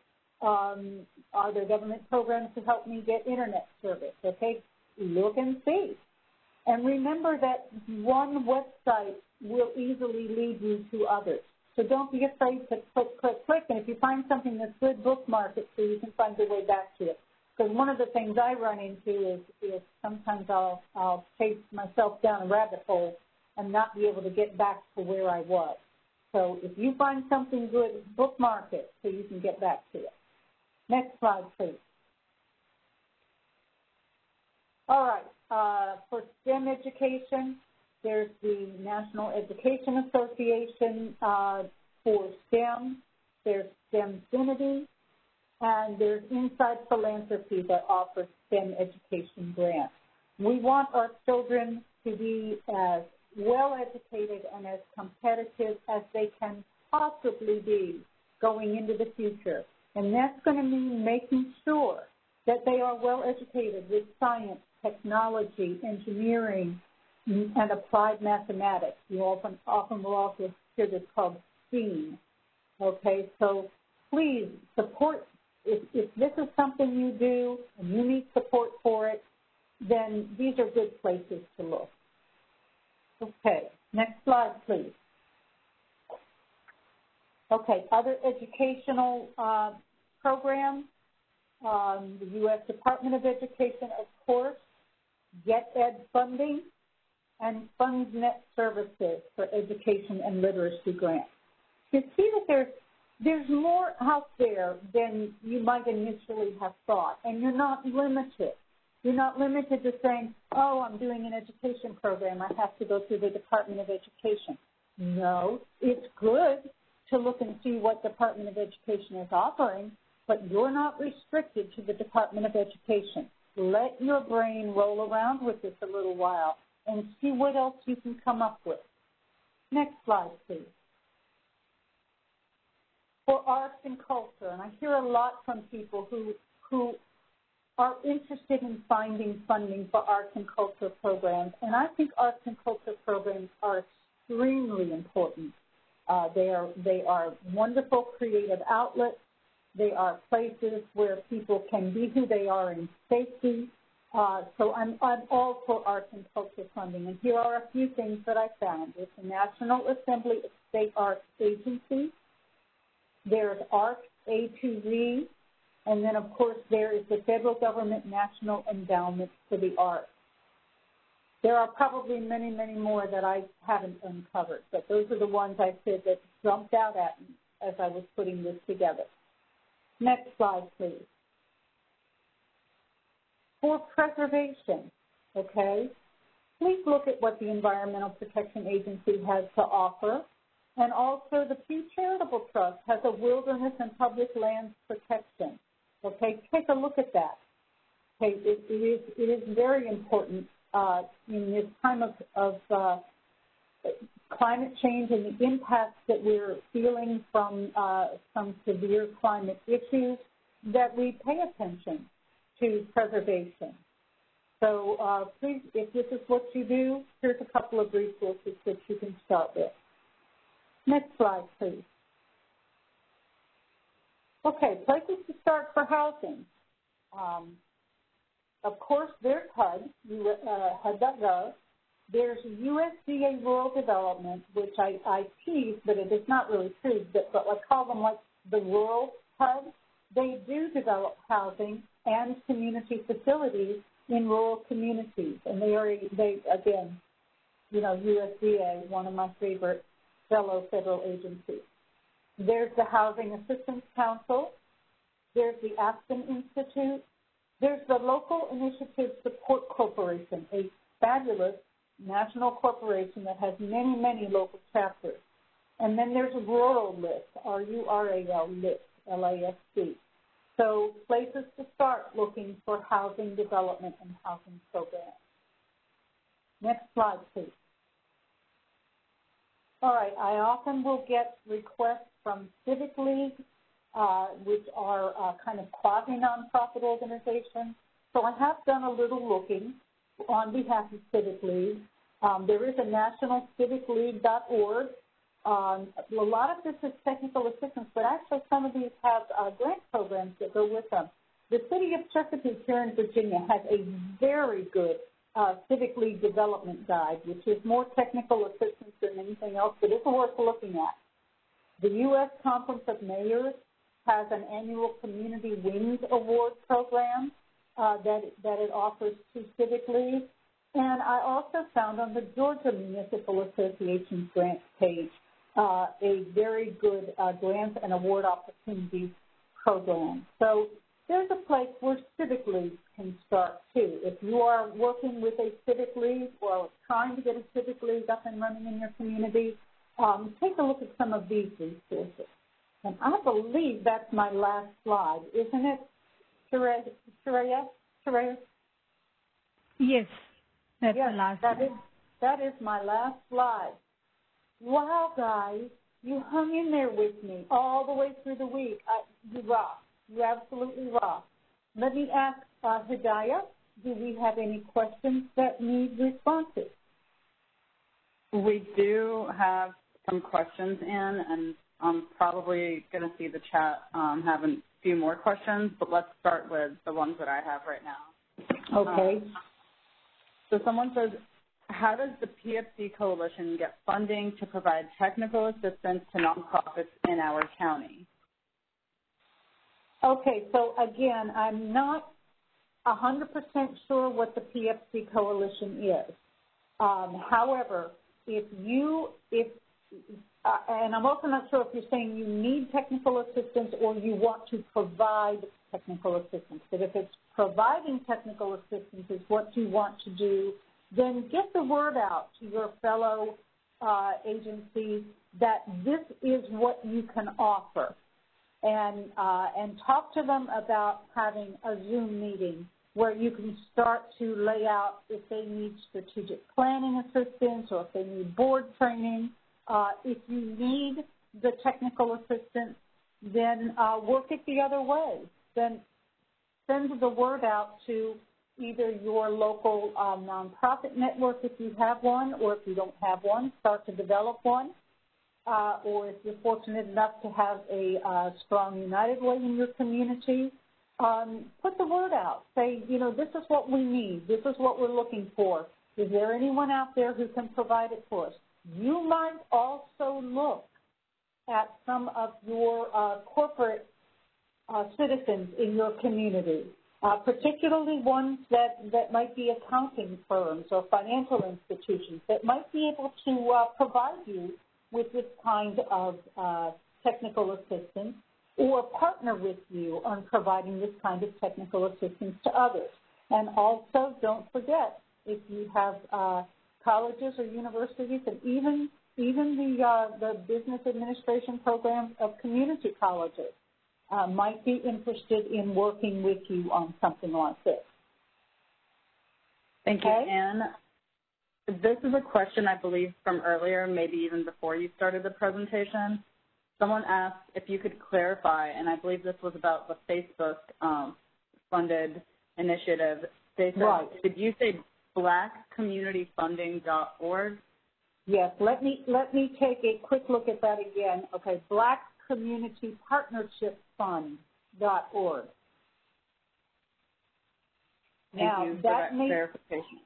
Um, are there government programs to help me get internet service? Okay, look and see. And remember that one website will easily lead you to others. So don't be afraid to click, click, click. And if you find something that's good, bookmark it so you can find your way back to it. Because one of the things I run into is, is sometimes I'll, I'll chase myself down a rabbit hole and not be able to get back to where I was. So if you find something good, bookmark it so you can get back to it. Next slide, please. All right, uh, for STEM education, there's the National Education Association uh, for STEM. There's STEMfinity, and there's Inside Philanthropy that offers STEM education grants. We want our children to be as well educated and as competitive as they can possibly be going into the future. And that's going to mean making sure that they are well educated with science, technology, engineering, and applied mathematics. You often, often will also hear this called STEAM. Okay, so please support, if, if this is something you do and you need support for it, then these are good places to look. Okay, next slide, please. Okay, other educational uh, programs, um, the U.S. Department of Education, of course, Get Ed funding, and FundsNet services for education and literacy grants. You see that there's there's more out there than you might initially have thought, and you're not limited. You're not limited to saying, oh, I'm doing an education program. I have to go through the Department of Education. No, it's good to look and see what Department of Education is offering, but you're not restricted to the Department of Education. Let your brain roll around with this a little while and see what else you can come up with. Next slide, please. For arts and culture, and I hear a lot from people who, who are interested in finding funding for arts and culture programs, and I think arts and culture programs are extremely important. Uh, they are they are wonderful creative outlets. They are places where people can be who they are in safety. Uh, so I'm, I'm all for arts and culture funding. And here are a few things that I found. There's the National Assembly of State Arts Agency. There's ARC A2Z. And then, of course, there is the federal government National Endowment for the Arts. There are probably many, many more that I haven't uncovered, but those are the ones I said that jumped out at me as I was putting this together. Next slide, please. For preservation, okay, please look at what the Environmental Protection Agency has to offer. And also the Pew Charitable Trust has a wilderness and public lands protection. Okay, take a look at that. Okay, it, it, is, it is very important uh, in this time of, of uh, climate change and the impacts that we're feeling from uh, some severe climate issues that we pay attention to preservation. So uh, please, if this is what you do, here's a couple of resources that you can start with. Next slide, please. Okay, places to start for housing. Um, of course, there's HUD, uh, HUD.gov. There's USDA Rural Development, which I, I tease, but it is not really true, but, but I call them like the rural HUD. They do develop housing and community facilities in rural communities, and they are, they, again, you know, USDA, one of my favorite fellow federal agencies. There's the Housing Assistance Council. There's the Aspen Institute. There's the Local Initiative Support Corporation, a fabulous national corporation that has many, many local chapters. And then there's Rural List, R-U-R-A-L, List, L-A-S-T. So places to start looking for housing development and housing programs. Next slide, please. All right, I often will get requests from Civic League, which are uh, kind of quasi-nonprofit organizations. So I have done a little looking on behalf of Civic League. Um, there is a national civicleague.org. Um, a lot of this is technical assistance, but actually some of these have uh, grant programs that go with them. The city of Chesapeake here in Virginia has a very good uh, Civic League development guide, which is more technical assistance than anything else, but it's worth looking at. The U.S. Conference of Mayors has an annual CommunityWINS Award program uh, that, that it offers to Civic League. And I also found on the Georgia Municipal Association's grants page uh, a very good uh, grants and award opportunities program. So there's a place where civic leagues can start too. If you are working with a civic league or trying to get a civic league up and running in your community, um, take a look at some of these resources. And I believe that's my last slide, isn't it, Sharaya? Sharaya? Yes, that's yes, the last that slide. is, that is my last slide. Wow, guys, you hung in there with me all the way through the week. I, you rock. You absolutely rock. Let me ask uh, Hidayah, do we have any questions that need responses? We do have some questions in, and I'm probably going to see the chat um, have a few more questions, but let's start with the ones that I have right now. Okay. Um, so someone says, how does the PFC Coalition get funding to provide technical assistance to nonprofits in our county? Okay, so again, I'm not 100% sure what the PFC Coalition is. Um, however, if you, if, and I'm also not sure if you're saying you need technical assistance or you want to provide technical assistance. But if it's providing technical assistance is what you want to do, then get the word out to your fellow uh, agencies that this is what you can offer and uh, and talk to them about having a Zoom meeting where you can start to lay out if they need strategic planning assistance or if they need board training. Uh, if you need the technical assistance, then uh, work it the other way. Then send the word out to either your local um, nonprofit network if you have one, or if you don't have one, start to develop one uh, or if you're fortunate enough to have a uh, strong United Way in your community, um, put the word out. Say, you know, this is what we need. This is what we're looking for. Is there anyone out there who can provide it for us? You might also look at some of your uh, corporate uh, citizens in your community, uh, particularly ones that, that might be accounting firms or financial institutions that might be able to uh, provide you with this kind of uh, technical assistance or partner with you on providing this kind of technical assistance to others. And also, don't forget, if you have uh, colleges or universities and even even the, uh, the business administration programs of community colleges uh, might be interested in working with you on something like this. Thank okay? you, Anne. This is a question, I believe, from earlier, maybe even before you started the presentation. Someone asked if you could clarify, and I believe this was about the Facebook um, funded initiative. They said, right. did you say blackcommunityfunding.org? Yes, let me let me take a quick look at that again. Okay, Black Community Partnership Fund.org. Thank now you for that, that may, clarification.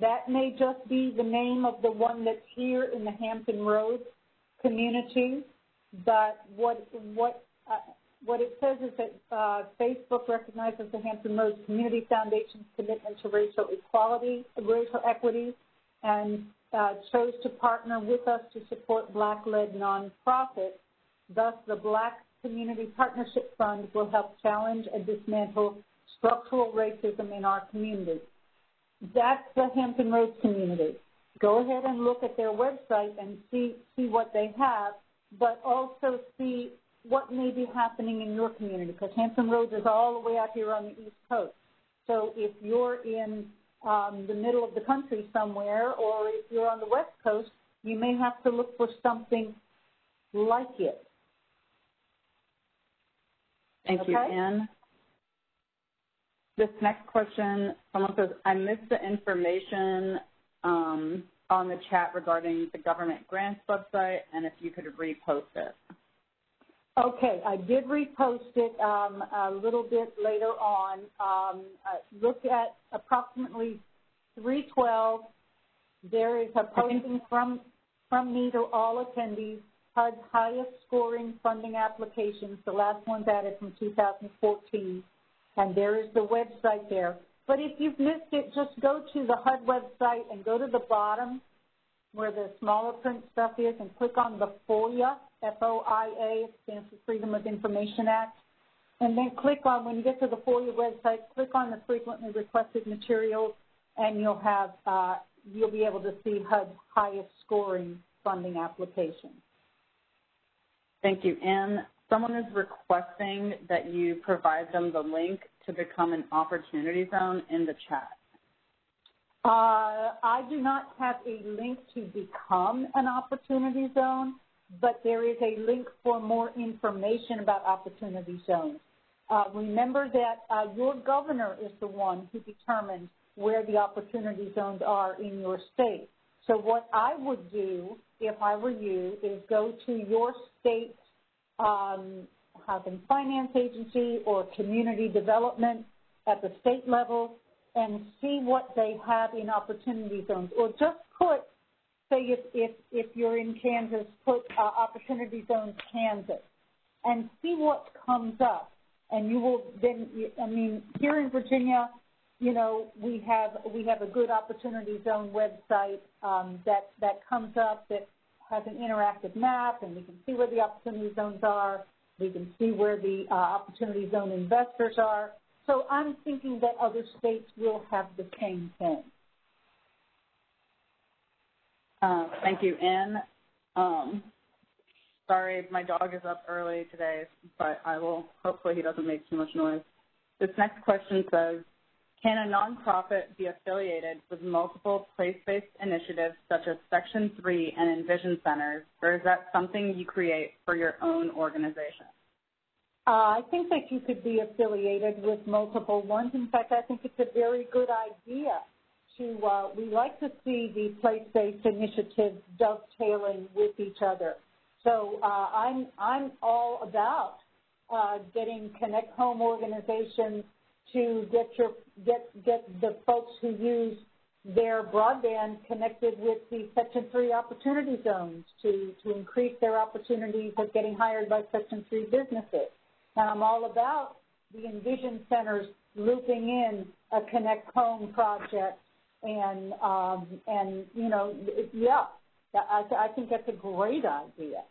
That may just be the name of the one that's here in the Hampton Roads community, but what what uh, what it says is that uh, Facebook recognizes the Hampton Roads Community Foundation's commitment to racial equality, racial equity, and uh, chose to partner with us to support Black-led nonprofits. Thus, the Black Community Partnership Fund will help challenge and dismantle structural racism in our community. That's the Hampton Roads community. Go ahead and look at their website and see, see what they have, but also see what may be happening in your community because Hampton Roads is all the way out here on the East Coast. So if you're in um, the middle of the country somewhere or if you're on the West Coast, you may have to look for something like it. Thank okay? you, Anne. This next question, someone says, I missed the information um, on the chat regarding the government grants website, and if you could repost it. Okay, I did repost it um, a little bit later on. Um, uh, look at approximately 312. There is a posting from, from me to all attendees, HUD's highest scoring funding applications. The last one's added from 2014 and there is the website there. But if you've missed it, just go to the HUD website and go to the bottom where the smaller print stuff is and click on the FOIA, F-O-I-A, it stands for Freedom of Information Act. And then click on, when you get to the FOIA website, click on the frequently requested materials and you'll have, uh, you'll be able to see HUD's highest scoring funding application. Thank you. And someone is requesting that you provide them the link to become an opportunity zone in the chat. Uh, I do not have a link to become an opportunity zone, but there is a link for more information about opportunity zones. Uh, remember that uh, your governor is the one who determines where the opportunity zones are in your state. So what I would do if I were you is go to your state um, housing finance agency or community development at the state level and see what they have in opportunity zones or just put say if if, if you're in Kansas put uh, opportunity zones Kansas and see what comes up and you will then I mean here in Virginia you know, we have we have a good opportunity zone website um, that that comes up that has an interactive map, and we can see where the opportunity zones are. We can see where the uh, opportunity zone investors are. So I'm thinking that other states will have the same thing. Uh, thank you, Anne. Um, sorry, my dog is up early today, but I will, hopefully he doesn't make too much noise. This next question says, can a nonprofit be affiliated with multiple place-based initiatives such as Section 3 and Envision Centers, or is that something you create for your own organization? Uh, I think that you could be affiliated with multiple ones. In fact, I think it's a very good idea to, uh, we like to see the place-based initiatives dovetailing with each other. So uh, I'm, I'm all about uh, getting Connect Home organizations to get your get get the folks who use their broadband connected with the Section 3 opportunity zones to, to increase their opportunities of getting hired by Section 3 businesses. And I'm all about the Envision centers looping in a Connect Home project and, um, and you know, yeah, I, I think that's a great idea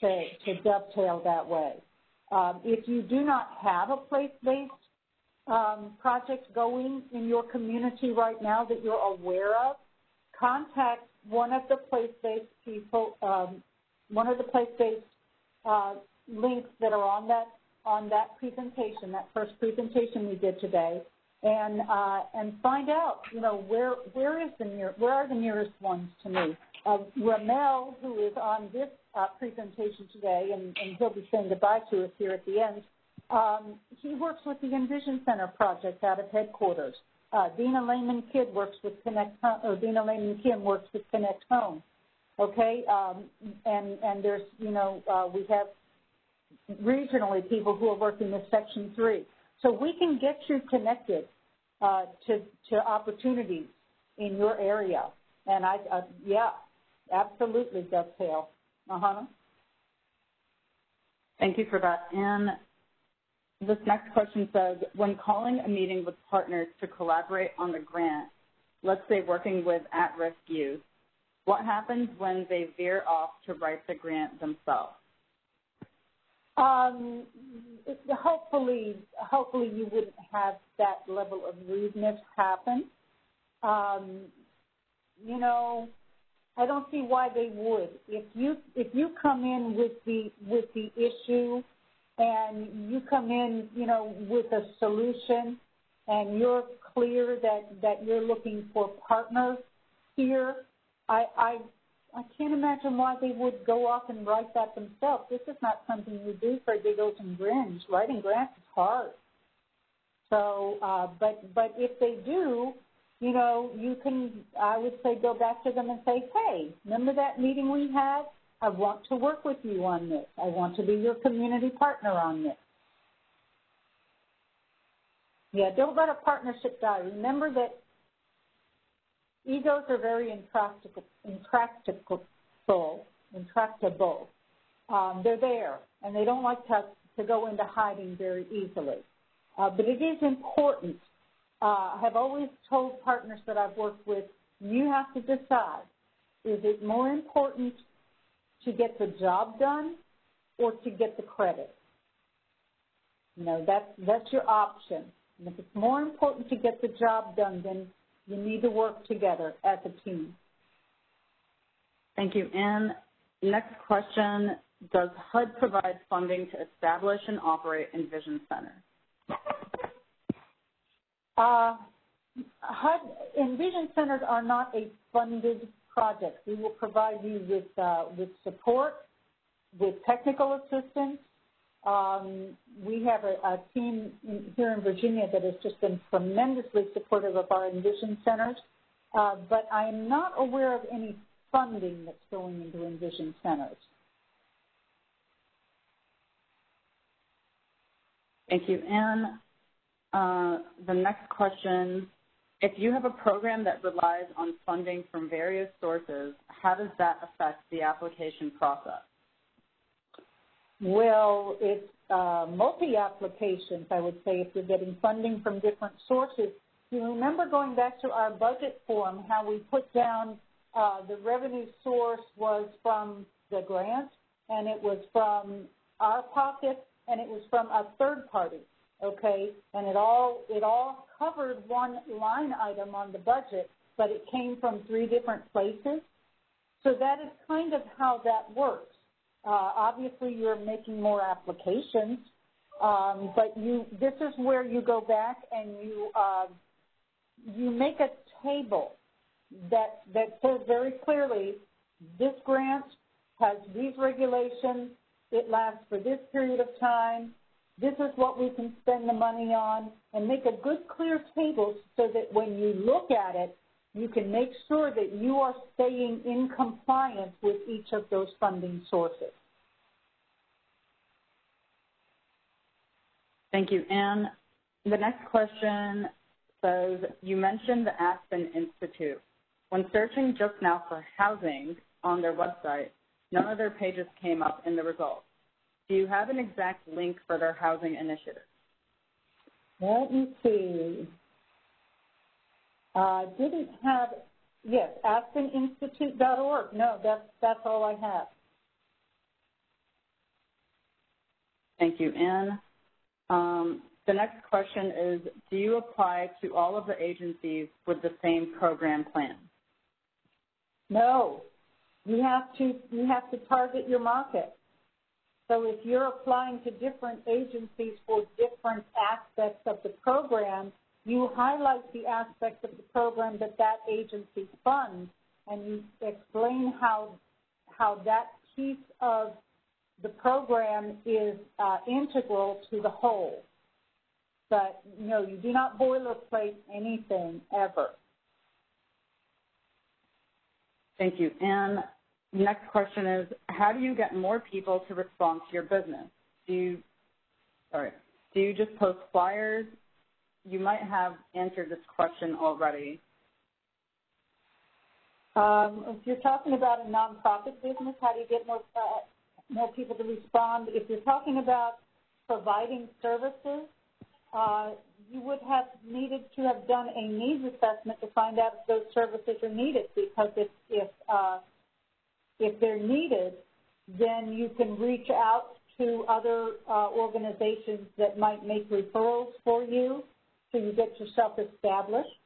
to, to dovetail that way. Um, if you do not have a place-based um, projects going in your community right now that you're aware of, contact one of the place-based people, um, one of the place-based uh, links that are on that on that presentation, that first presentation we did today, and uh, and find out, you know, where where is the near where are the nearest ones to me. Uh, Ramel, who is on this uh, presentation today, and, and he'll be saying goodbye to us here at the end, um, he works with the Envision Center project out of headquarters. Uh, Dina Lehman Kid works with Connect, or Dina Lehman Kim works with Connect Home. Okay, um, and and there's you know uh, we have regionally people who are working with Section Three, so we can get you connected uh, to to opportunities in your area. And I, uh, yeah, absolutely dovetail. Uh huh. Thank you for that. And this next question says, when calling a meeting with partners to collaborate on the grant, let's say working with at-risk youth, what happens when they veer off to write the grant themselves? Um, hopefully, hopefully you wouldn't have that level of rudeness happen. Um, you know, I don't see why they would. If you if you come in with the with the issue and you come in, you know, with a solution and you're clear that, that you're looking for partners here, I, I, I can't imagine why they would go off and write that themselves. This is not something you do for giggles and grins. Writing grants is hard. So, uh, but, but if they do, you know, you can, I would say go back to them and say, hey, remember that meeting we had? I want to work with you on this. I want to be your community partner on this. Yeah, don't let a partnership die. Remember that egos are very intractable, intractable. Um, they're there, and they don't like to, to go into hiding very easily. Uh, but it is important. Uh, I have always told partners that I've worked with, you have to decide is it more important to get the job done or to get the credit? You know, that's, that's your option. And if it's more important to get the job done, then you need to work together as a team. Thank you. Anne. next question, does HUD provide funding to establish and operate Envision Centers? Uh, HUD, Envision Centers are not a funded project. We will provide you with, uh, with support, with technical assistance. Um, we have a, a team here in Virginia that has just been tremendously supportive of our Envision Centers, uh, but I am not aware of any funding that's going into Envision Centers. Thank you. Ann, uh, the next question, if you have a program that relies on funding from various sources, how does that affect the application process? Well, it's uh, multi-applications, I would say, if you're getting funding from different sources. You remember going back to our budget form, how we put down uh, the revenue source was from the grant, and it was from our pocket, and it was from a third party, okay? And it all, it all covered one line item on the budget, but it came from three different places. So that is kind of how that works. Uh, obviously, you're making more applications, um, but you, this is where you go back and you, uh, you make a table that, that says very clearly, this grant has these regulations, it lasts for this period of time, this is what we can spend the money on, and make a good clear table so that when you look at it, you can make sure that you are staying in compliance with each of those funding sources. Thank you. Ann. the next question says, you mentioned the Aspen Institute. When searching just now for housing on their website, none of their pages came up in the results. Do you have an exact link for their housing initiative? Let me see. I uh, didn't have, yes, aspeninstitute.org. No, that's, that's all I have. Thank you, Ann. Um, the next question is, do you apply to all of the agencies with the same program plan? No. You have to, you have to target your market. So if you're applying to different agencies for different aspects of the program, you highlight the aspects of the program that that agency funds, and you explain how how that piece of the program is uh, integral to the whole. But no, you do not boilerplate anything ever. Thank you. And next question is, how do you get more people to respond to your business? Do you, sorry, do you just post flyers? You might have answered this question already. Um, if you're talking about a nonprofit business, how do you get more uh, more people to respond? If you're talking about providing services, uh, you would have needed to have done a needs assessment to find out if those services are needed. Because if if uh, if they're needed, then you can reach out to other uh, organizations that might make referrals for you so you get yourself established.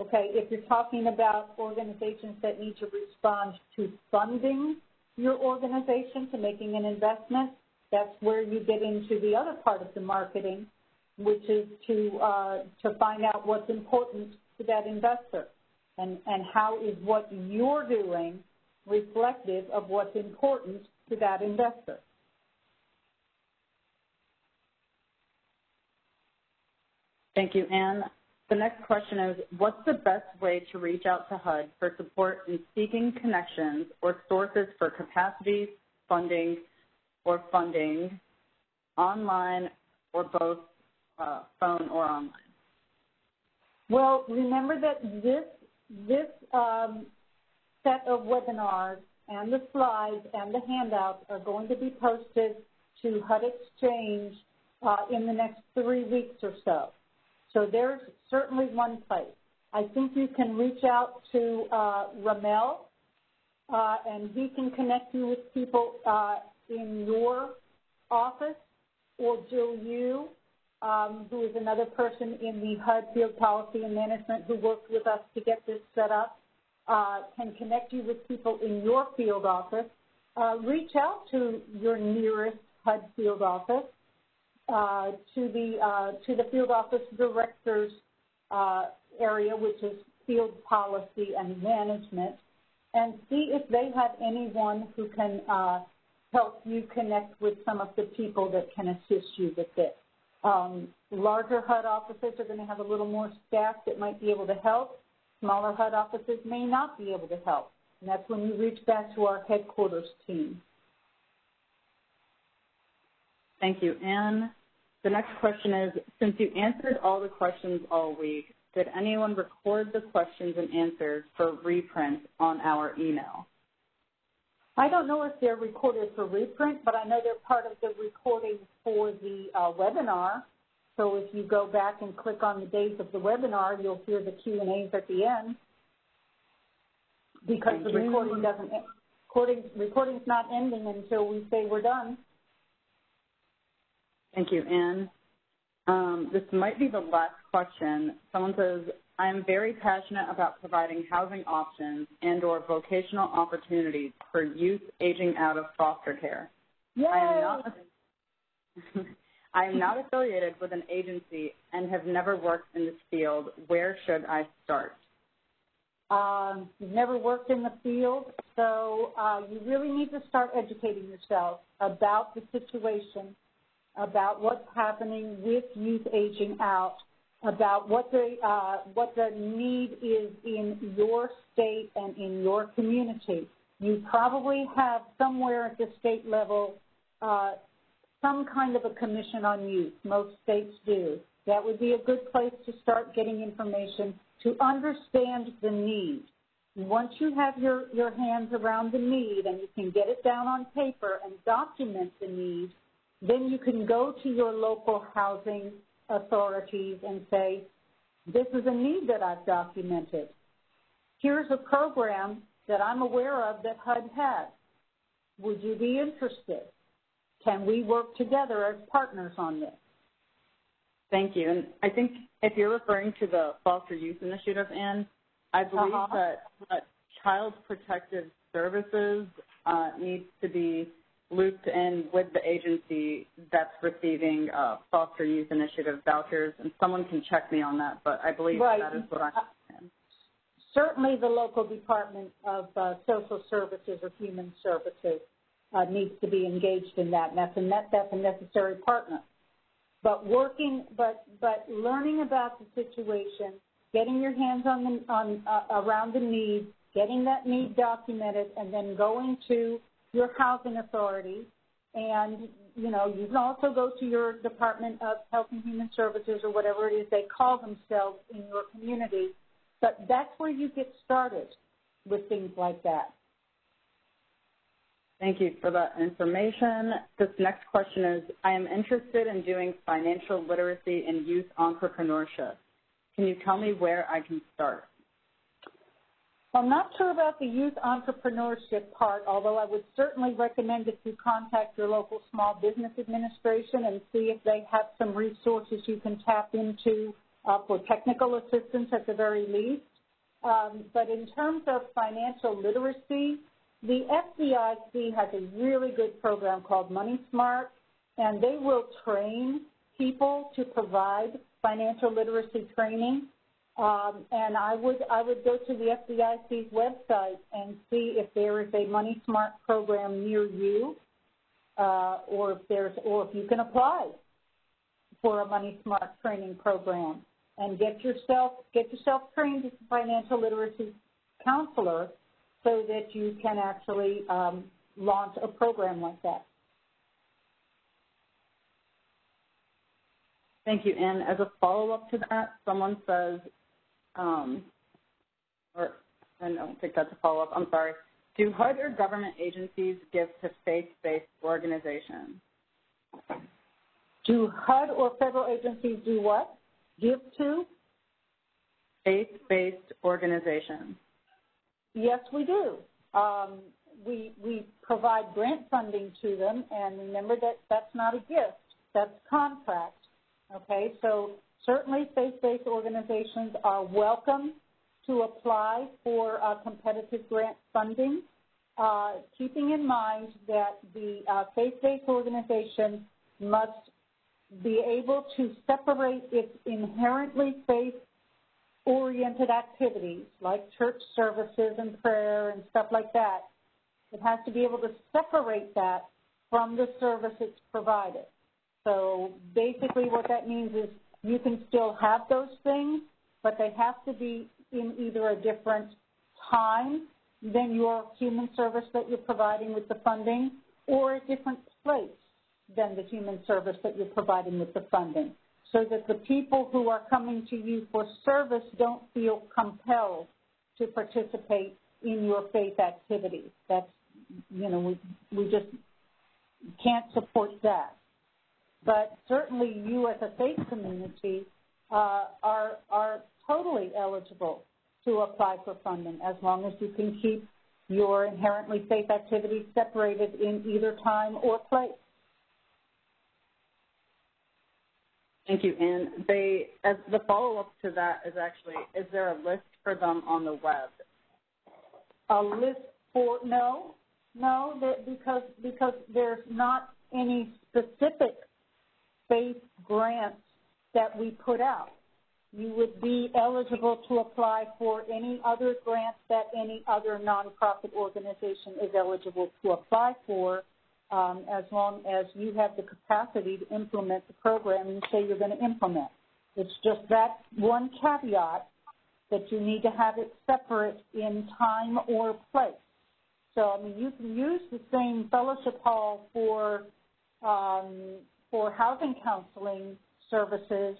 Okay, if you're talking about organizations that need to respond to funding your organization, to making an investment, that's where you get into the other part of the marketing, which is to uh, to find out what's important to that investor and, and how is what you're doing reflective of what's important to that investor. Thank you, Ann. The next question is, what's the best way to reach out to HUD for support in seeking connections or sources for capacity, funding, or funding, online or both uh, phone or online? Well, remember that this, this um, set of webinars and the slides and the handouts are going to be posted to HUD Exchange uh, in the next three weeks or so. So there's certainly one place. I think you can reach out to uh, Ramel uh, and he can connect you with people uh, in your office, or Jill Yu, um, who is another person in the HUD Field Policy and Management who worked with us to get this set up, uh, can connect you with people in your field office. Uh, reach out to your nearest HUD field office, to the uh, to the field office director's uh, area, which is field policy and management, and see if they have anyone who can uh, help you connect with some of the people that can assist you with this. Um, larger HUD offices are going to have a little more staff that might be able to help. Smaller HUD offices may not be able to help, and that's when you reach back to our headquarters team. Thank you, Ann. The next question is, since you answered all the questions all week, did anyone record the questions and answers for reprint on our email? I don't know if they're recorded for reprint, but I know they're part of the recording for the uh, webinar. So if you go back and click on the days of the webinar, you'll hear the Q&As at the end. Because Thank the you. recording doesn't, recording, recording's not ending until we say we're done. Thank you, Ann. Um, this might be the last question. Someone says, I am very passionate about providing housing options and or vocational opportunities for youth aging out of foster care. Yay! I am not I am not affiliated with an agency and have never worked in this field. Where should I start? Um, you've never worked in the field, so uh, you really need to start educating yourself about the situation, about what's happening with youth aging out, about what the uh, what the need is in your state and in your community. You probably have somewhere at the state level uh, some kind of a commission on youth. Most states do. That would be a good place to start getting information to understand the need. Once you have your, your hands around the need and you can get it down on paper and document the need, then you can go to your local housing authorities and say, this is a need that I've documented. Here's a program that I'm aware of that HUD has. Would you be interested? Can we work together as partners on this? Thank you. And I think if you're referring to the Foster Youth Initiative, Ann, I believe Uh-huh. that, that Child Protective Services uh, needs to be looped in with the agency that's receiving uh, Foster Youth Initiative vouchers, and someone can check me on that, but I believe Right. that is what I understand. Certainly the local Department of uh, Social Services or Human Services uh, needs to be engaged in that, and that's a, net, that's a necessary partner. But working, but, but learning about the situation, getting your hands on the, on, uh, around the need, getting that need documented, and then going to your housing authority, and, you know, you can also go to your Department of Health and Human Services or whatever it is they call themselves in your community, but that's where you get started with things like that. Thank you for that information. This next question is, I am interested in doing financial literacy and youth entrepreneurship. Can you tell me where I can start? I'm not sure about the youth entrepreneurship part, although I would certainly recommend that you contact your local small business administration and see if they have some resources you can tap into uh, for technical assistance at the very least. Um, but in terms of financial literacy, the FDIC has a really good program called Money Smart, and they will train people to provide financial literacy training. Um, and I would I would go to the FDIC's website and see if there is a Money Smart program near you, uh, or if there's or if you can apply for a Money Smart training program and get yourself get yourself trained as a financial literacy counselor so that you can actually um, launch a program like that. Thank you. And as a follow-up to that, someone says, or I don't think that's a follow-up, I'm sorry. Do HUD or government agencies give to faith-based organizations? Do HUD or federal agencies do what? Give to? Faith-based organizations. Yes, we do. um, we, we provide grant funding to them, and remember that that's not a gift, that's contract. Okay, so certainly faith-based organizations are welcome to apply for uh, competitive grant funding, uh, keeping in mind that the uh, faith-based organization must be able to separate its inherently faith-oriented activities like church services and prayer and stuff like that. It has to be able to separate that from the service it's provided. So basically what that means is you can still have those things, but they have to be in either a different time than your human service that you're providing with the funding or a different place than the human service that you're providing with the funding so that the people who are coming to you for service don't feel compelled to participate in your faith activities. That's, you know, we, we just can't support that but certainly you as a faith community uh, are, are totally eligible to apply for funding as long as you can keep your inherently safe activities separated in either time or place. Thank you. And they, as the follow-up to that is actually, is there a list for them on the web? A list for no, no, because because there's not any specific faith grants that we put out. You would be eligible to apply for any other grants that any other nonprofit organization is eligible to apply for um, as long as you have the capacity to implement the program you say you're going to implement. It's just that one caveat that you need to have it separate in time or place. So, I mean, you can use the same fellowship hall for um, for housing counseling services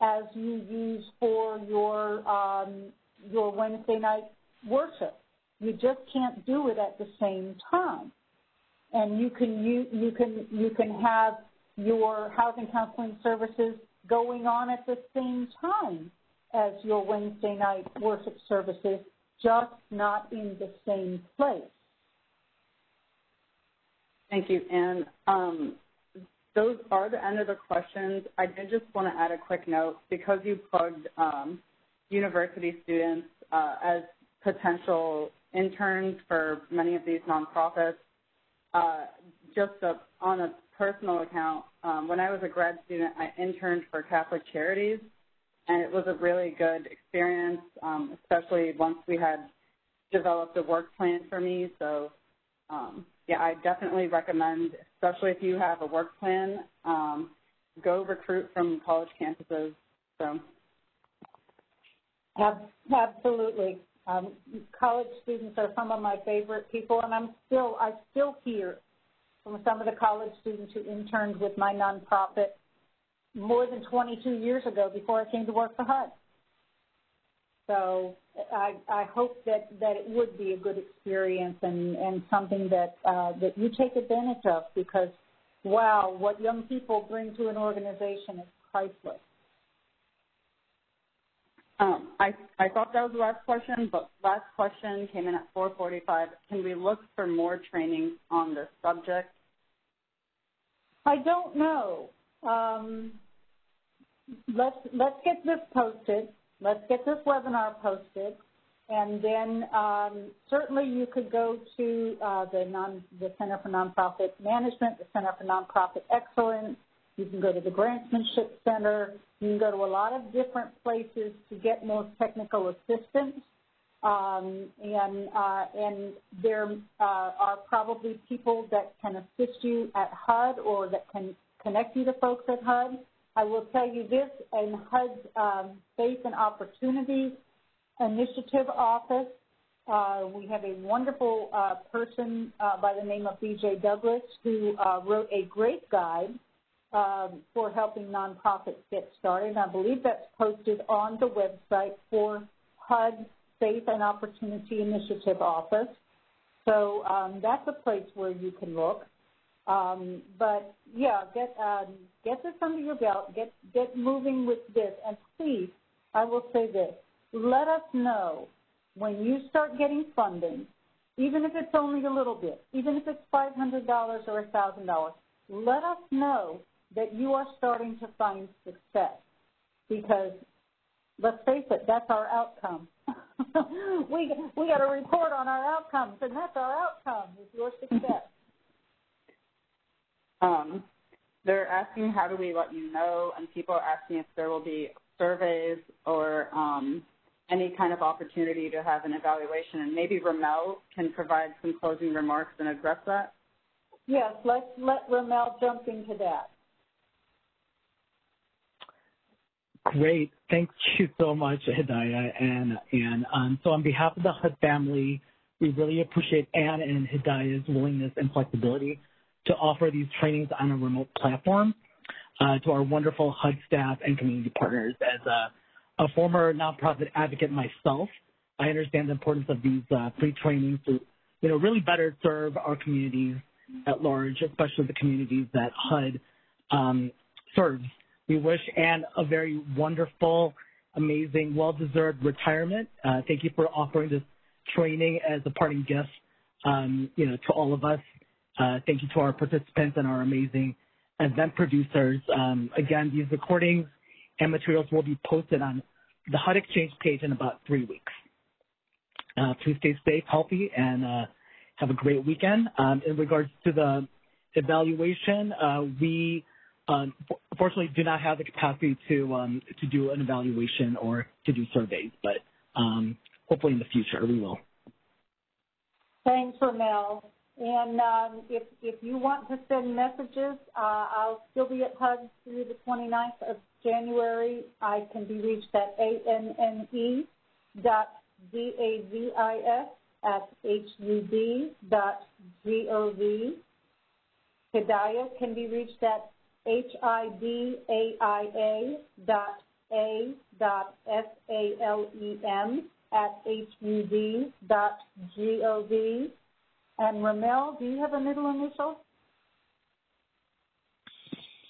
as you use for your um, your Wednesday night worship. You just can't do it at the same time. And you can you, you can you can have your housing counseling services going on at the same time as your Wednesday night worship services, just not in the same place. Thank you. And um, those are the end of the questions. I did just want to add a quick note because you plugged um, university students uh, as potential interns for many of these nonprofits. Uh, just a, on a personal account, um, when I was a grad student, I interned for Catholic Charities, and it was a really good experience, um, especially once we had developed a work plan for me. So um, yeah, I definitely recommend, especially if you have a work plan, um, go recruit from college campuses. So. Absolutely. Um, college students are some of my favorite people, and I'm still, I still hear from some of the college students who interned with my nonprofit more than 22 years ago before I came to work for HUD. So I, I hope that, that it would be a good experience and, and something that, uh, that you take advantage of because, wow, what young people bring to an organization is priceless. Um, I, I thought that was the last question, but last question came in at 445. Can we look for more training on this subject? I don't know. Um, let's, let's get this posted let's get this webinar posted. And then um, certainly you could go to uh, the, non, the Center for Nonprofit Management, the Center for Nonprofit Excellence. You can go to the Grantsmanship Center. You can go to a lot of different places to get more technical assistance. Um, and, uh, and there uh, are probably people that can assist you at HUD or that can connect you to folks at HUD. I will tell you this, in HUD's um, Faith and Opportunities Initiative Office, uh, we have a wonderful uh, person uh, by the name of BJ Douglas who uh, wrote a great guide um, for helping nonprofits get started. I believe that's posted on the website for HUD Faith and Opportunity Initiative Office. So um, that's a place where you can look. Um, but yeah, get um, get this under your belt. Get get moving with this, and please, I will say this: let us know when you start getting funding even if it's only a little bit, even if it's $500 or $1,000, let us know that you are starting to find success because let's face it, that's our outcome. we we got to report on our outcomes, and that's our outcome is your success. Um, they're asking how do we let you know, and people are asking if there will be surveys or um, any kind of opportunity to have an evaluation. And maybe Ramel can provide some closing remarks and address that. Yes, let's let Ramel jump into that. Great. Thank you so much, Hidayah. And, and um, so on behalf of the HUD family, we really appreciate Ann and Hidayah's willingness and flexibility to offer these trainings on a remote platform uh, to our wonderful HUD staff and community partners. As a, a, former nonprofit advocate myself, I understand the importance of these uh, free trainings to, you know, really better serve our communities at large, especially the communities that HUD um, serves. We wish Ann a very wonderful, amazing, well-deserved retirement. Uh, thank you for offering this training as a parting gift, um, you know, to all of us. Uh, thank you to our participants and our amazing event producers. Um, again, these recordings and materials will be posted on the HUD Exchange page in about three weeks. Uh, please stay safe, healthy, and uh, have a great weekend. Um, in regards to the evaluation, uh, we um, fortunately do not have the capacity to um, to do an evaluation or to do surveys, but um, hopefully in the future we will. Thanks, Ramel. And um, if if you want to send messages, uh, I'll still be at HUD through the 29th of January. I can be reached at anne dot davis at hud dot gov. Hidayah can be reached at H-I-D-A-I-A dot A dot S-A-L-E-M at H-U-D dot G-O-V. And Ramel, do you have a middle initial?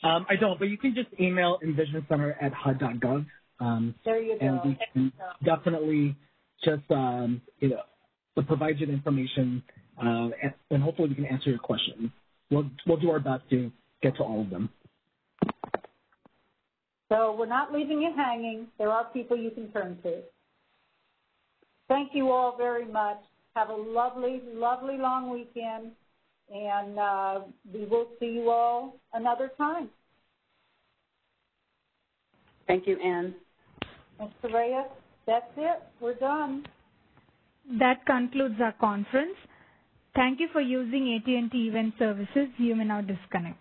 Um, I don't, but you can just email Envision Center at HUD.gov. Um, there you go. And we can definitely just, um, you know, provide you the information, uh, and, and hopefully we can answer your questions. We'll, we'll do our best to get to all of them. So we're not leaving you hanging. There are people you can turn to. Thank you all very much. Have a lovely, lovely long weekend, and uh, we will see you all another time. Thank you, Ann. Mr. Reyes, that's it. We're done. That concludes our conference. Thank you for using AT&T Event Services. You may now disconnect.